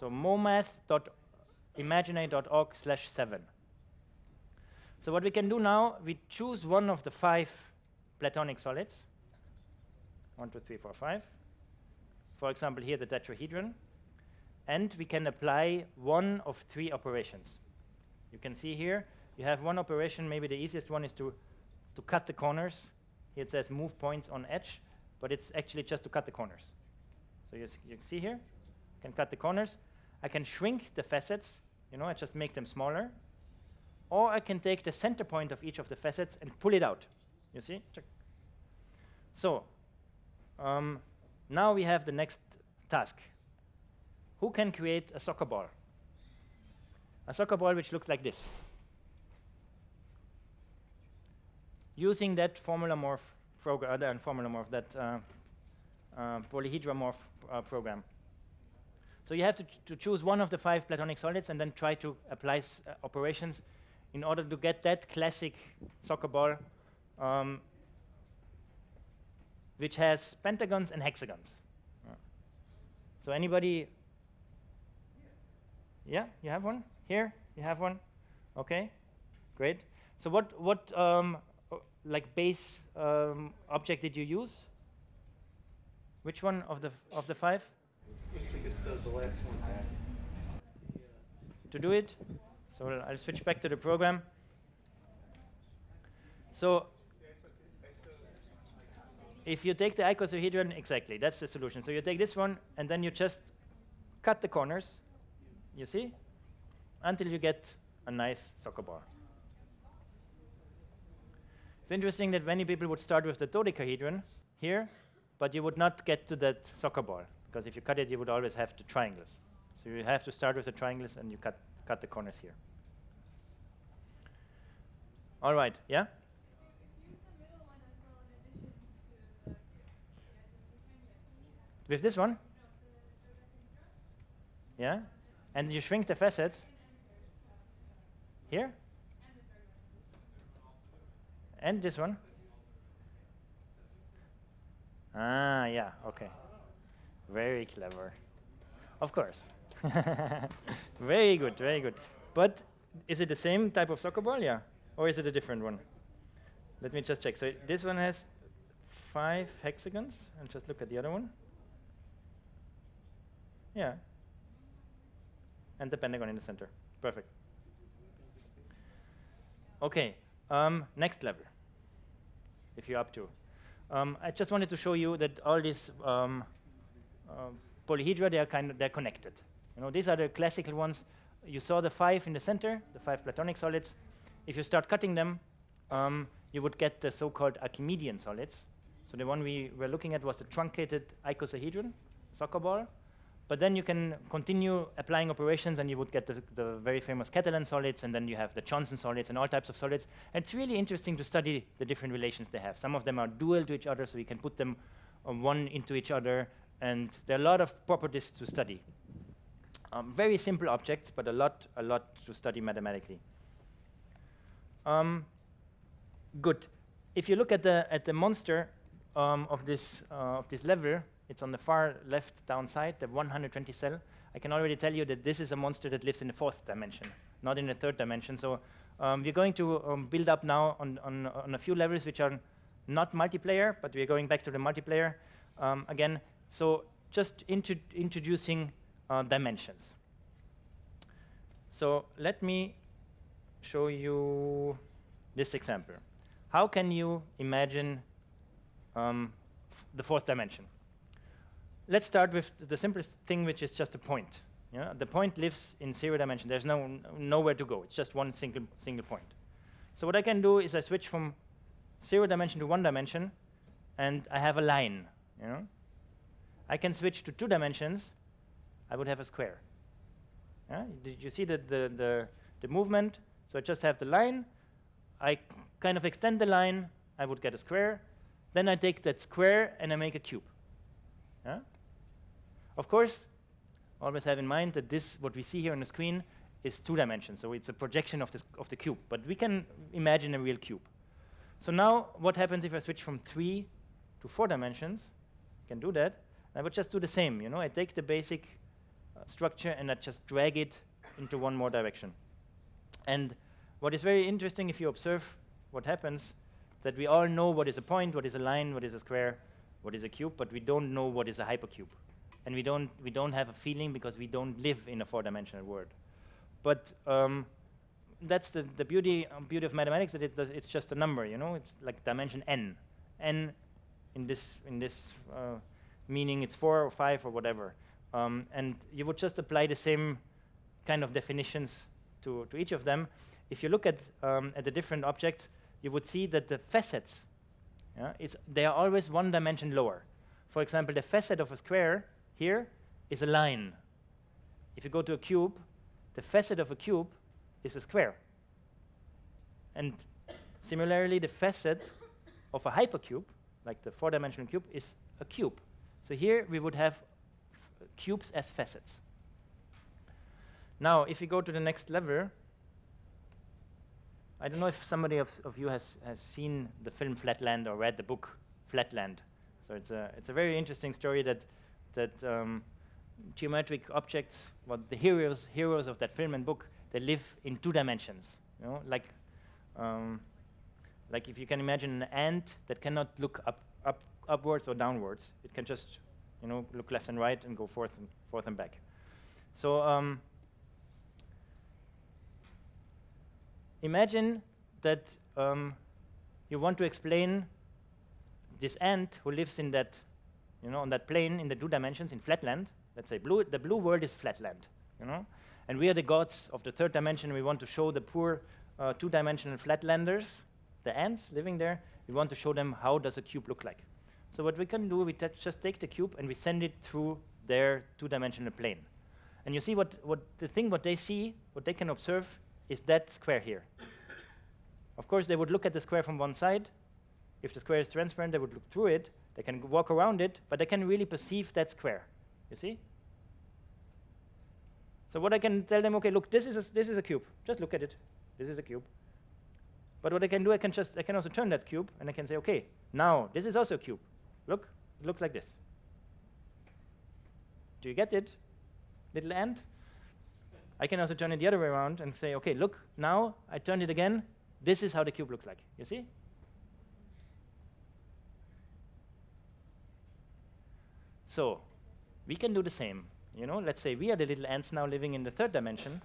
So momath.imaginary.org slash 7. So what we can do now, we choose one of the five Platonic solids. One, two, three, four, five. For example, here the tetrahedron. And we can apply one of three operations. You can see here you have one operation, maybe the easiest one is to, to cut the corners. Here it says move points on edge, but it's actually just to cut the corners. So you, you see here, I can cut the corners. I can shrink the facets, you know, I just make them smaller. Or I can take the center point of each of the facets and pull it out. You see? So um, now we have the next task. Who can create a soccer ball? A soccer ball which looks like this. using that formula morph program, uh, formula morph, that uh, uh, polyhedra morph uh, program. So you have to, ch to choose one of the five Platonic solids and then try to apply uh, operations in order to get that classic soccer ball, um, which has pentagons and hexagons. So anybody? Yeah, you have one here. You have one. Okay, great. So what what um, like base um, object did you use? Which one of the of the five? the last one. To do it, so I'll switch back to the program. So if you take the icosahedron, exactly, that's the solution. So you take this one, and then you just cut the corners, you see, until you get a nice soccer ball. It's interesting that many people would start with the dodecahedron here, but you would not get to that soccer ball, because if you cut it, you would always have the triangles. So you have to start with the triangles and you cut, cut the corners here. All right, yeah? With this one? Yeah? And you shrink the facets? Here? And this one? Ah, yeah, okay. Very clever. Of course. very good, very good. But is it the same type of soccer ball? Yeah. Or is it a different one? Let me just check. So this one has five hexagons. And just look at the other one. Yeah. And the pentagon in the center. Perfect. Okay. Um, next level, if you're up to. Um, I just wanted to show you that all these um, uh, polyhedra, they are kind of they're connected. You know, these are the classical ones. You saw the five in the center, the five platonic solids. If you start cutting them, um, you would get the so-called Archimedean solids. So the one we were looking at was the truncated icosahedron, soccer ball. But then you can continue applying operations and you would get the, the, very famous Catalan solids and then you have the Johnson solids and all types of solids. And it's really interesting to study the different relations they have. Some of them are dual to each other, so you can put them um, one into each other. And there are a lot of properties to study. Um, very simple objects, but a lot, a lot to study mathematically. Um, good. If you look at the, at the monster um, of, this, uh, of this level, it's on the far left down side, the 120 cell. I can already tell you that this is a monster that lives in the fourth dimension, not in the third dimension. So um, we're going to um, build up now on, on, on, a few levels which are not multiplayer, but we're going back to the multiplayer um, again. So just intro introducing uh, dimensions. So let me show you this example. How can you imagine um, the fourth dimension? Let's start with the simplest thing, which is just a point. Yeah? The point lives in zero dimension. There's no nowhere to go. It's just one single single point. So what I can do is I switch from zero dimension to one dimension, and I have a line. You know? I can switch to two dimensions. I would have a square. Yeah? Did you see the, the, the, the movement? So I just have the line. I kind of extend the line. I would get a square. Then I take that square and I make a cube. Yeah? Of course, always have in mind that this, what we see here on the screen, is two dimensions, so it's a projection of, this, of the cube. But we can imagine a real cube. So now, what happens if I switch from three to four dimensions? I can do that. I would just do the same. You know, I take the basic uh, structure and I just drag it into one more direction. And what is very interesting, if you observe what happens, that we all know what is a point, what is a line, what is a square, what is a cube, but we don't know what is a hypercube and we don't we don't have a feeling because we don't live in a four-dimensional world. But um, that's the, the beauty um, beauty of mathematics that it it's just a number, you know. It's like dimension n, n in this in this uh, meaning it's four or five or whatever, um, and you would just apply the same kind of definitions to to each of them. If you look at um, at the different objects, you would see that the facets, yeah, they are always one dimension lower. For example, the facet of a square here is a line. If you go to a cube, the facet of a cube is a square. And similarly, the facet of a hypercube, like the four-dimensional cube, is a cube. So here we would have cubes as facets. Now, if you go to the next level, I don't know if somebody of, of you has, has seen the film Flatland or read the book Flatland. So it's a, it's a very interesting story that that um, geometric objects, what the heroes heroes of that film and book, they live in two dimensions. You know, like um, like if you can imagine an ant that cannot look up, up upwards or downwards, it can just you know look left and right and go forth and forth and back. So um, imagine that um, you want to explain this ant who lives in that you know, on that plane in the two dimensions in flatland. Let's say blue, the blue world is flatland, you know, and we are the gods of the third dimension. We want to show the poor uh, two-dimensional flatlanders, the ants living there. We want to show them how does a cube look like. So what we can do, we just take the cube and we send it through their two-dimensional plane. And you see what, what the thing what they see, what they can observe is that square here. Of course, they would look at the square from one side. If the square is transparent, they would look through it. They can walk around it, but they can really perceive that square. You see? So what I can tell them, okay, look, this is a, this is a cube. Just look at it. This is a cube. But what I can do, I can just I can also turn that cube, and I can say, okay, now this is also a cube. Look, it looks like this. Do you get it, little ant? I can also turn it the other way around and say, okay, look, now I turn it again. This is how the cube looks like. You see? So we can do the same. You know, let's say we are the little ants now living in the third dimension,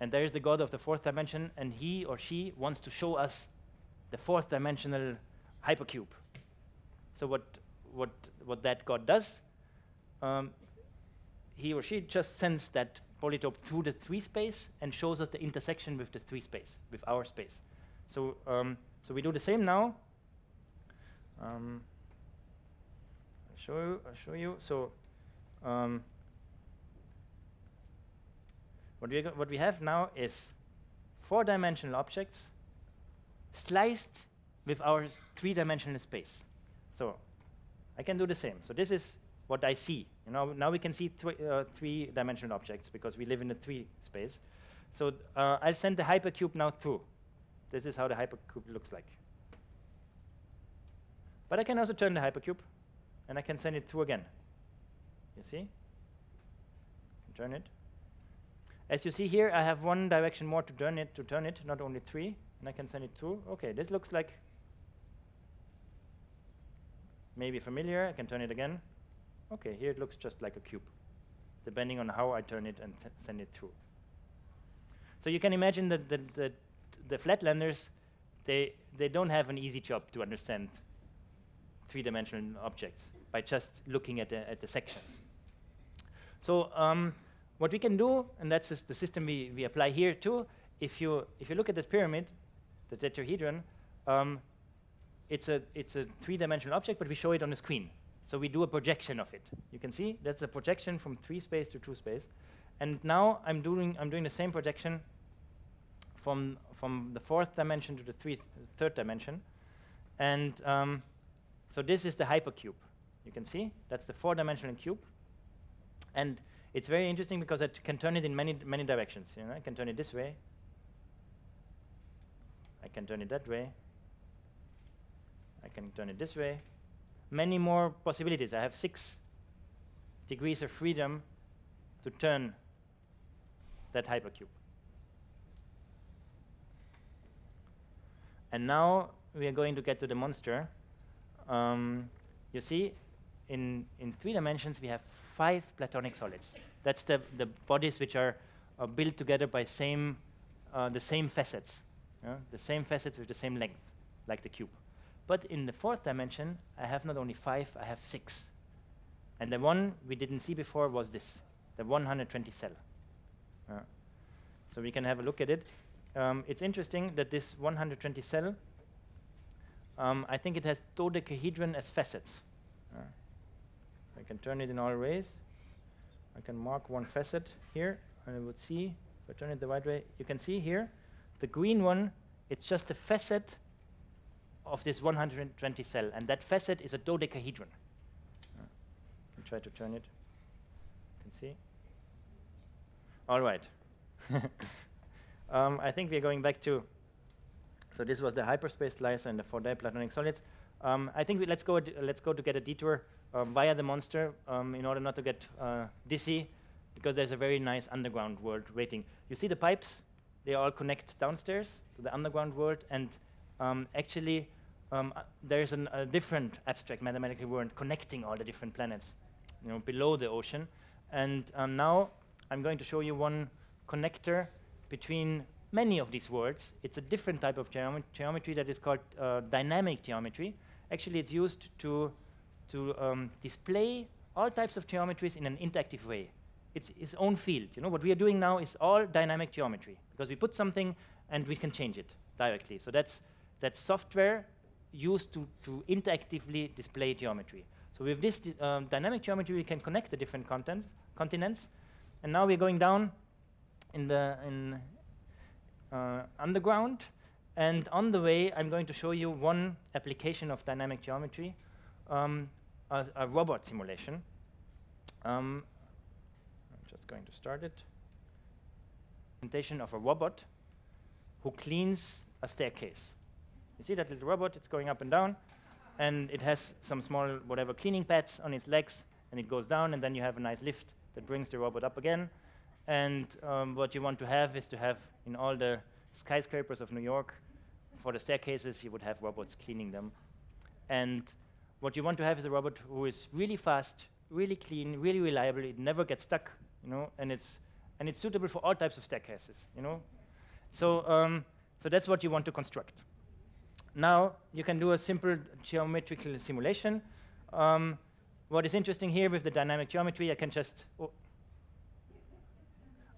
and there is the god of the fourth dimension, and he or she wants to show us the fourth dimensional hypercube. So what what what that god does, um, he or she just sends that polytope through the three space and shows us the intersection with the three space, with our space. So um, so we do the same now. Um, show you. I'll show you. So. Um, what we, what we have now is four-dimensional objects sliced with our three-dimensional space. So I can do the same. So this is what I see. You know, now we can see uh, three-dimensional objects because we live in a three space. So uh, I'll send the hypercube now through. This is how the hypercube looks like. But I can also turn the hypercube, and I can send it through again. You see? Turn it. As you see here, I have one direction more to turn it, to turn it, not only three, and I can send it through. Okay, this looks like maybe familiar. I can turn it again. Okay, here it looks just like a cube, depending on how I turn it and send it through. So you can imagine that the, the, the flatlanders, they, they don't have an easy job to understand three-dimensional objects by just looking at the, at the sections. So um, what we can do, and that's the system we, we apply here too, if you, if you look at this pyramid, the tetrahedron, um, it's a, it's a three-dimensional object, but we show it on the screen. So we do a projection of it. You can see that's a projection from three space to two space. And now I'm doing, I'm doing the same projection from, from the fourth dimension to the three, third dimension. And um, so this is the hypercube. You can see that's the four-dimensional cube. And it's very interesting because I can turn it in many, many directions. You know, I can turn it this way. I can turn it that way. I can turn it this way. Many more possibilities. I have six degrees of freedom to turn that hypercube. And now we are going to get to the monster. Um, you see, in, in three dimensions, we have five platonic solids. That's the, the bodies which are uh, built together by same, uh, the same facets, the same facets with the same length, like the cube. But in the fourth dimension, I have not only five, I have six. And the one we didn't see before was this, the 120 cell. Uh, so we can have a look at it. Um, it's interesting that this 120 cell, um, I think it has dodecahedron as facets. I can turn it in all ways. I can mark one facet here, and I would see, if I turn it the right way, you can see here, the green one, it's just a facet of this 120 cell, and that facet is a dodecahedron. Uh, try to turn it. You can see. All right. um, I think we're going back to, so this was the hyperspace slicer and the four platonic solids. Um, I think we, let's go. let's go to get a detour um, via the monster um, in order not to get uh, dizzy, because there's a very nice underground world waiting. You see the pipes? They all connect downstairs to the underground world, and um, actually um, uh, there's an, a different abstract mathematical world connecting all the different planets, you know, below the ocean. And um, now I'm going to show you one connector between many of these worlds. It's a different type of geomet geometry that is called uh, dynamic geometry. Actually, it's used to to um, display all types of geometries in an interactive way. It's its own field. You know, what we are doing now is all dynamic geometry because we put something and we can change it directly. So that's, that's software used to, to interactively display geometry. So with this um, dynamic geometry, we can connect the different contents, continents, And now we're going down in the in uh, underground. And on the way, I'm going to show you one application of dynamic geometry, um, a, a, robot simulation. Um, I'm just going to start it. Presentation of a robot who cleans a staircase. You see that little robot? It's going up and down, and it has some small whatever cleaning pads on its legs, and it goes down, and then you have a nice lift that brings the robot up again. And um, what you want to have is to have in all the skyscrapers of New York, for the staircases, you would have robots cleaning them. And what you want to have is a robot who is really fast, really clean, really reliable. It never gets stuck, you know, and it's and it's suitable for all types of staircases, you know. So um, so that's what you want to construct. Now you can do a simple geometrical simulation. Um, what is interesting here with the dynamic geometry, I can just oh,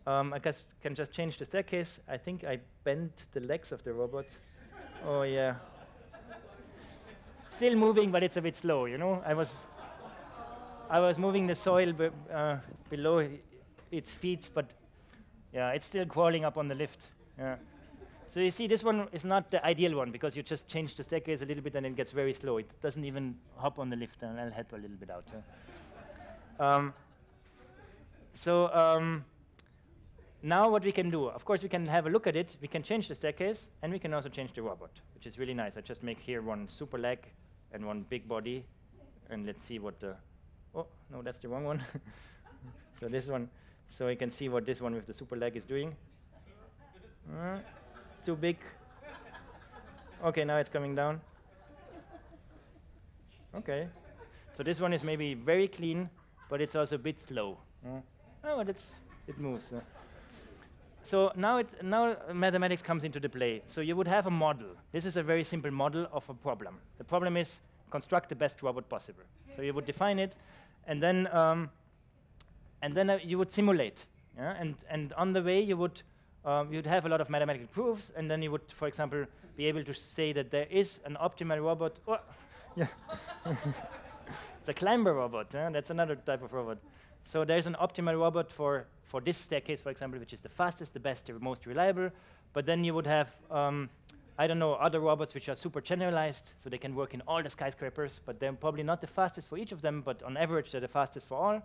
um, I can just change the staircase. I think I bent the legs of the robot. oh yeah. Still moving, but it's a bit slow. You know, I was I was moving the soil uh, below its feet, but yeah, it's still crawling up on the lift. Yeah. So you see, this one is not the ideal one because you just change the staircase a little bit and it gets very slow. It doesn't even hop on the lift, and I'll help a little bit out. Um, so um, now what we can do, of course, we can have a look at it. We can change the staircase, and we can also change the robot, which is really nice. I just make here one super leg and one big body, and let's see what the, oh, no, that's the wrong one. so this one, so you can see what this one with the super leg is doing. Uh, it's too big. Okay, now it's coming down. Okay. So this one is maybe very clean, but it's also a bit slow. Uh, oh, but it's, it moves. Uh so now, it, now mathematics comes into the play. So you would have a model. This is a very simple model of a problem. The problem is construct the best robot possible. So you would define it, and then um, and then uh, you would simulate. Yeah? And and on the way you would um, you'd have a lot of mathematical proofs, and then you would, for example, be able to say that there is an optimal robot. Oh, yeah. it's a climber robot. That's another type of robot. So there's an optimal robot for for this staircase, for example, which is the fastest, the best, the most reliable. But then you would have, um, I don't know, other robots which are super generalized, so they can work in all the skyscrapers, but they're probably not the fastest for each of them, but on average, they're the fastest for all.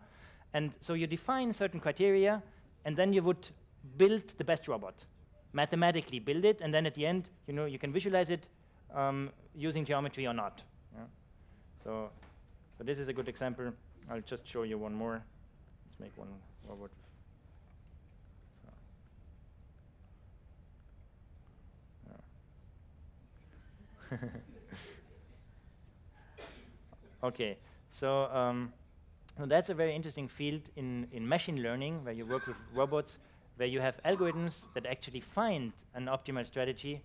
And so you define certain criteria, and then you would build the best robot, mathematically build it, and then at the end, you know, you can visualize it um, using geometry or not. Yeah? So, so this is a good example. I'll just show you one more. Let's make one robot okay, so, um, that's a very interesting field in, in machine learning where you work with robots, where you have algorithms that actually find an optimal strategy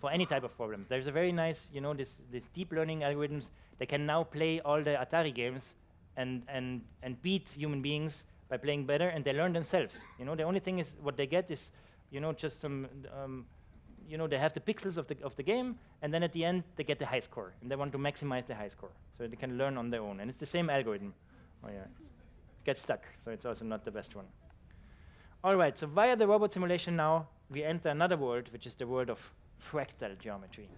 for any type of problems. There's a very nice, you know, this, this deep learning algorithms, they can now play all the Atari games and, and, and beat human beings by playing better, and they learn themselves. You know, the only thing is what they get is, you know, just some um, you know, they have the pixels of the, of the game, and then at the end, they get the high score, and they want to maximize the high score, so they can learn on their own. And it's the same algorithm. Oh yeah, gets stuck, so it's also not the best one. All right, so via the robot simulation now, we enter another world, which is the world of fractal geometry.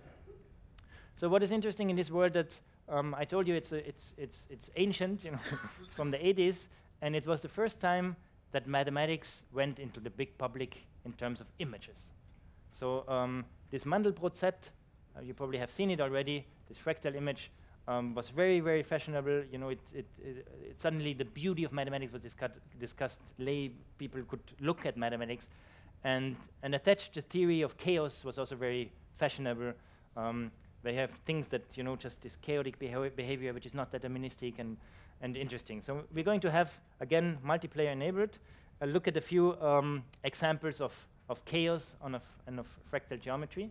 So what is interesting in this world that um, I told you it's, a, it's, it's, it's ancient, you know, from the 80s, and it was the first time that mathematics went into the big public in terms of images. So um, this Mandelbrot set, uh, you probably have seen it already, this fractal image um, was very, very fashionable. You know, it, it, it, it suddenly the beauty of mathematics was discussed, discussed. Lay people could look at mathematics. And, and attached the theory of chaos was also very fashionable. Um, they have things that, you know, just this chaotic behavi behavior, which is not deterministic and, and interesting. So we're going to have, again, multiplayer enabled, a look at a few um, examples of of chaos and of fractal geometry.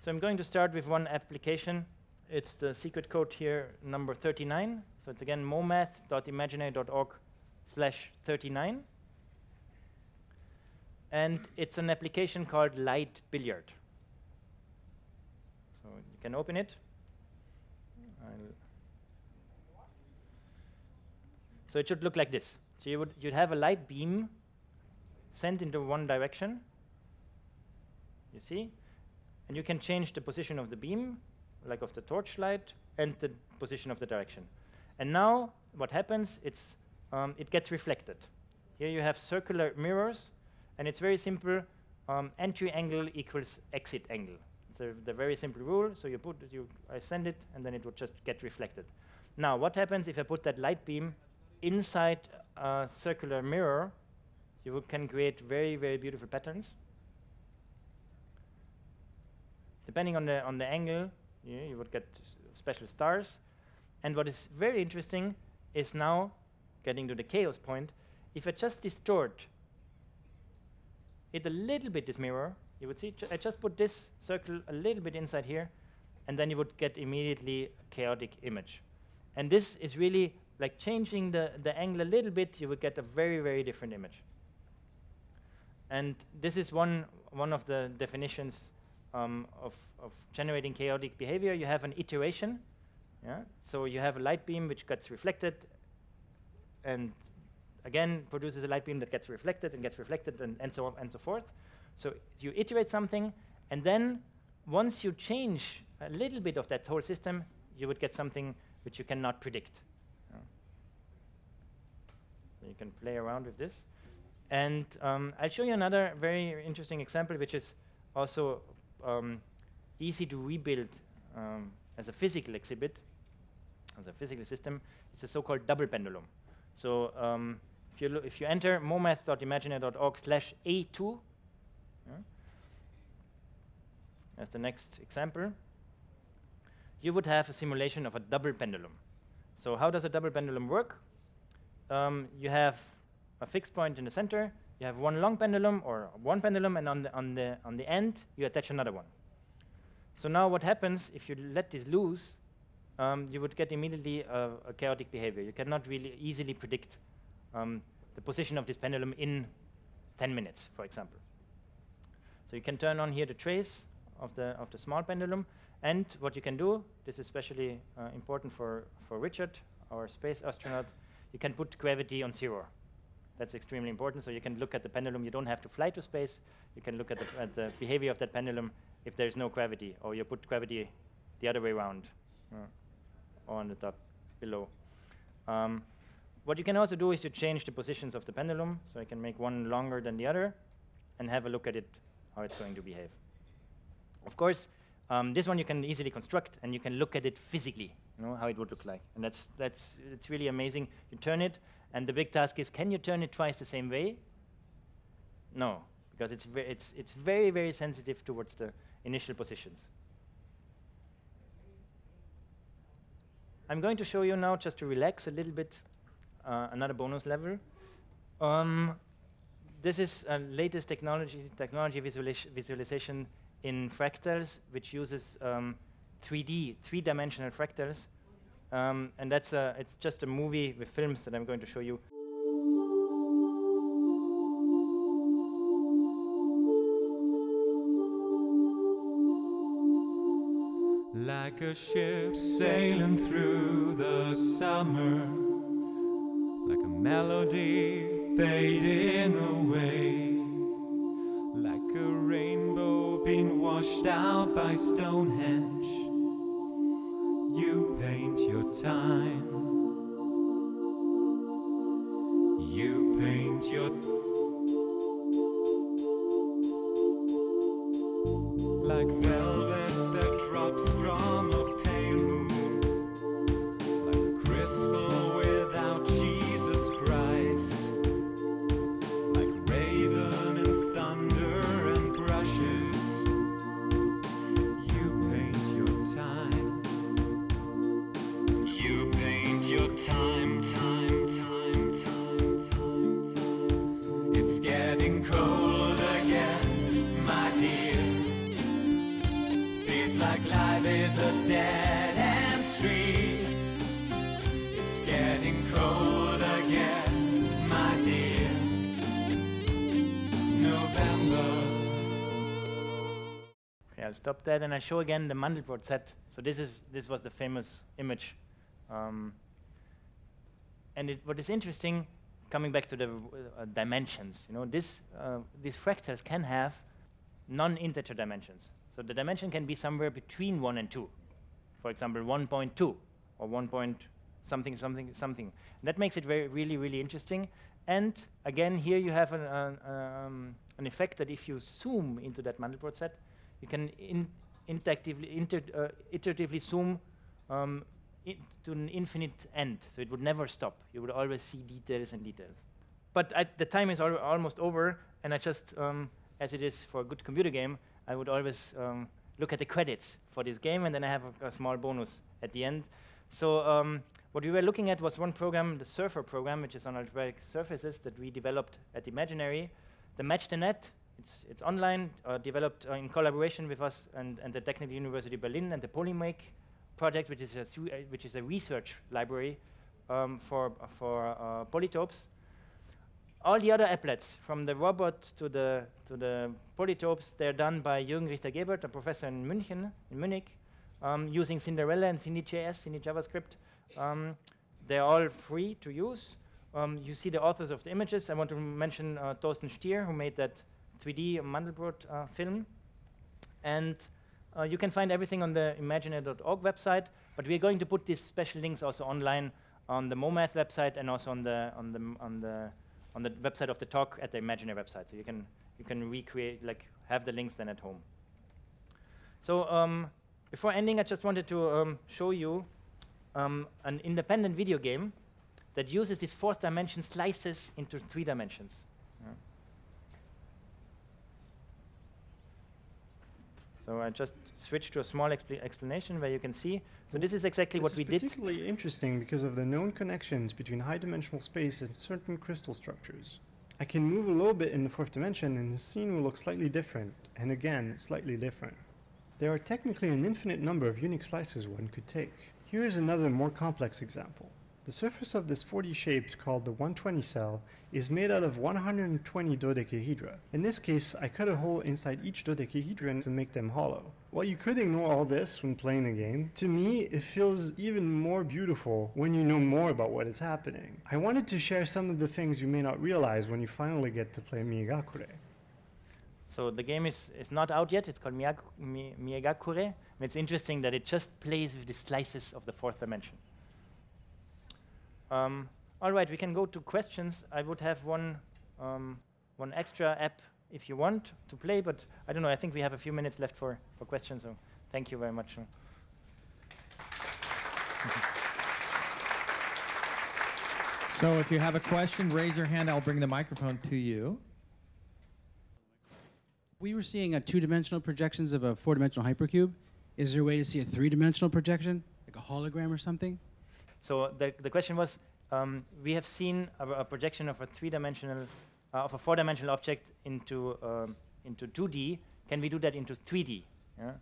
So I'm going to start with one application. It's the secret code here, number 39. So it's again momath.imaginary.org slash 39. And it's an application called Light Billiard. So you can open it. I'll so it should look like this. So you would you'd have a light beam sent into one direction. You see? And you can change the position of the beam, like of the torchlight, and the position of the direction. And now what happens, it's, um, it gets reflected. Here you have circular mirrors, and it's very simple. Um, entry angle equals exit angle. It's a, the very simple rule. So you put, you, I send it, and then it would just get reflected. Now, what happens if I put that light beam inside a circular mirror? You can create very, very beautiful patterns. Depending on the on the angle, yeah, you would get special stars. And what is very interesting is now getting to the chaos point. If I just distort it a little bit, this mirror, you would see, ju I just put this circle a little bit inside here, and then you would get immediately a chaotic image. And this is really like changing the, the angle a little bit, you would get a very, very different image. And this is one, one of the definitions um, of, of generating chaotic behavior. You have an iteration. Yeah? So you have a light beam which gets reflected and again produces a light beam that gets reflected and gets reflected and, and so on and so forth. So you iterate something and then once you change a little bit of that whole system, you would get something which you cannot predict. Yeah. You can play around with this. And um, I'll show you another very interesting example, which is also um, easy to rebuild um, as a physical exhibit, as a physical system. It's a so-called double pendulum. So um, if you if you enter momath.imaginary.org slash A2, yeah, as the next example, you would have a simulation of a double pendulum. So how does a double pendulum work? Um, you have a fixed point in the center, you have one long pendulum or one pendulum, and on the, on, the, on the end, you attach another one. So now what happens if you let this loose, um, you would get immediately a, a, chaotic behavior. You cannot really easily predict um, the position of this pendulum in 10 minutes, for example. So you can turn on here the trace of the, of the small pendulum, and what you can do, this is especially uh, important for, for Richard, our space astronaut, you can put gravity on zero. That's extremely important. So you can look at the pendulum. You don't have to fly to space. You can look at the, at the behavior of that pendulum if there's no gravity, or you put gravity the other way around, uh, or on the top below. Um, what you can also do is you change the positions of the pendulum. So I can make one longer than the other and have a look at it, how it's going to behave. Of course, um, this one you can easily construct, and you can look at it physically, you know, how it would look like. And that's, that's it's really amazing. You turn it, and the big task is, can you turn it twice the same way? No, because it's, ve it's, it's very, very sensitive towards the initial positions. I'm going to show you now, just to relax a little bit, uh, another bonus level. Um, this is a latest technology, technology visualis visualization in fractals, which uses um, 3D, three-dimensional fractals. Um, and that's a, it's just a movie with films that I'm going to show you. Like a ship sailing through the summer, like a melody fading away, washed out by Stonehenge. You paint your time. You paint your stop that and I show again the Mandelbrot set. So this is this was the famous image. Um, and it, what is interesting, coming back to the uh, dimensions, you know, this, uh, these fractals can have non-integer dimensions. So the dimension can be somewhere between 1 and 2. For example, 1.2 or 1 point something, something, something. That makes it very, really, really interesting. And again, here you have an, an, um, an effect that if you zoom into that Mandelbrot set, you can in interactively, inter uh, iteratively zoom um, to an infinite end. So it would never stop. You would always see details and details. But I, the time is al almost over, and I just, um, as it is for a good computer game, I would always um, look at the credits for this game, and then I have a, a small bonus at the end. So um, what we were looking at was one program, the Surfer program, which is on algebraic surfaces that we developed at Imaginary. The Match the Net, it's, it's online, uh, developed uh, in collaboration with us and, and the Technical University Berlin and the Polymake project, which is a, uh, which is a research library um, for, for uh, polytopes all the other applets, from the robot to the, to the polytopes, they're done by Jürgen Richter-Gebert, a professor in München, in Munich, um, using Cinderella and Cindy.js, Cindy JavaScript. Um, they're all free to use. Um, you see the authors of the images. I want to mention uh, Thorsten Stier, who made that 3D Mandelbrot uh, film. And uh, you can find everything on the imaginary.org website, but we're going to put these special links also online on the MoMath website and also on the, on the, on the on the website of the talk at the Imaginary website. So you can you can recreate like have the links then at home. So um, before ending, I just wanted to um, show you um, an independent video game that uses these fourth dimension slices into three dimensions. Yeah. So I just switch to a small expl explanation where you can see. So this is exactly this what is we did. particularly interesting because of the known connections between high-dimensional space and certain crystal structures. I can move a little bit in the fourth dimension and the scene will look slightly different, and again, slightly different. There are technically an infinite number of unique slices one could take. Here is another more complex example. The surface of this 4D shape called the 120 cell is made out of 120 dodecahedra. In this case, I cut a hole inside each dodecahedron to make them hollow. While you could ignore all this when playing the game, to me it feels even more beautiful when you know more about what is happening. I wanted to share some of the things you may not realize when you finally get to play Miegakure. So the game is, is not out yet. It's called Miyag Mi Miegakure. And it's interesting that it just plays with the slices of the fourth dimension. Um, all right, we can go to questions. I would have one, um, one extra app if you want to play, but I don't know. I think we have a few minutes left for, for questions, so thank you very much. So if you have a question, raise your hand. I'll bring the microphone to you. We were seeing a two-dimensional projections of a four-dimensional hypercube. Is there a way to see a three-dimensional projection, like a hologram or something? So the, the question was, um, we have seen a, a, projection of a three-dimensional, uh, of a four-dimensional object into, um, into 2D. Can we do that into 3D? Yeah?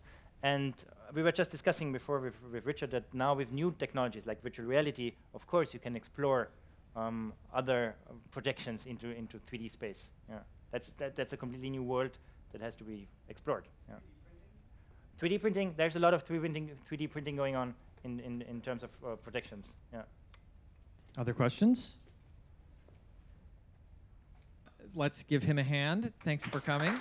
And we were just discussing before with, with Richard that now with new technologies like virtual reality, of course, you can explore um, other uh, projections into, into 3D space. Yeah. That's, that, that's a completely new world that has to be explored. Yeah. 3D printing, there's a lot of 3D printing, 3D printing going on in, in, in terms of uh. Yeah. Other questions? Let's give him a hand. Thanks for coming.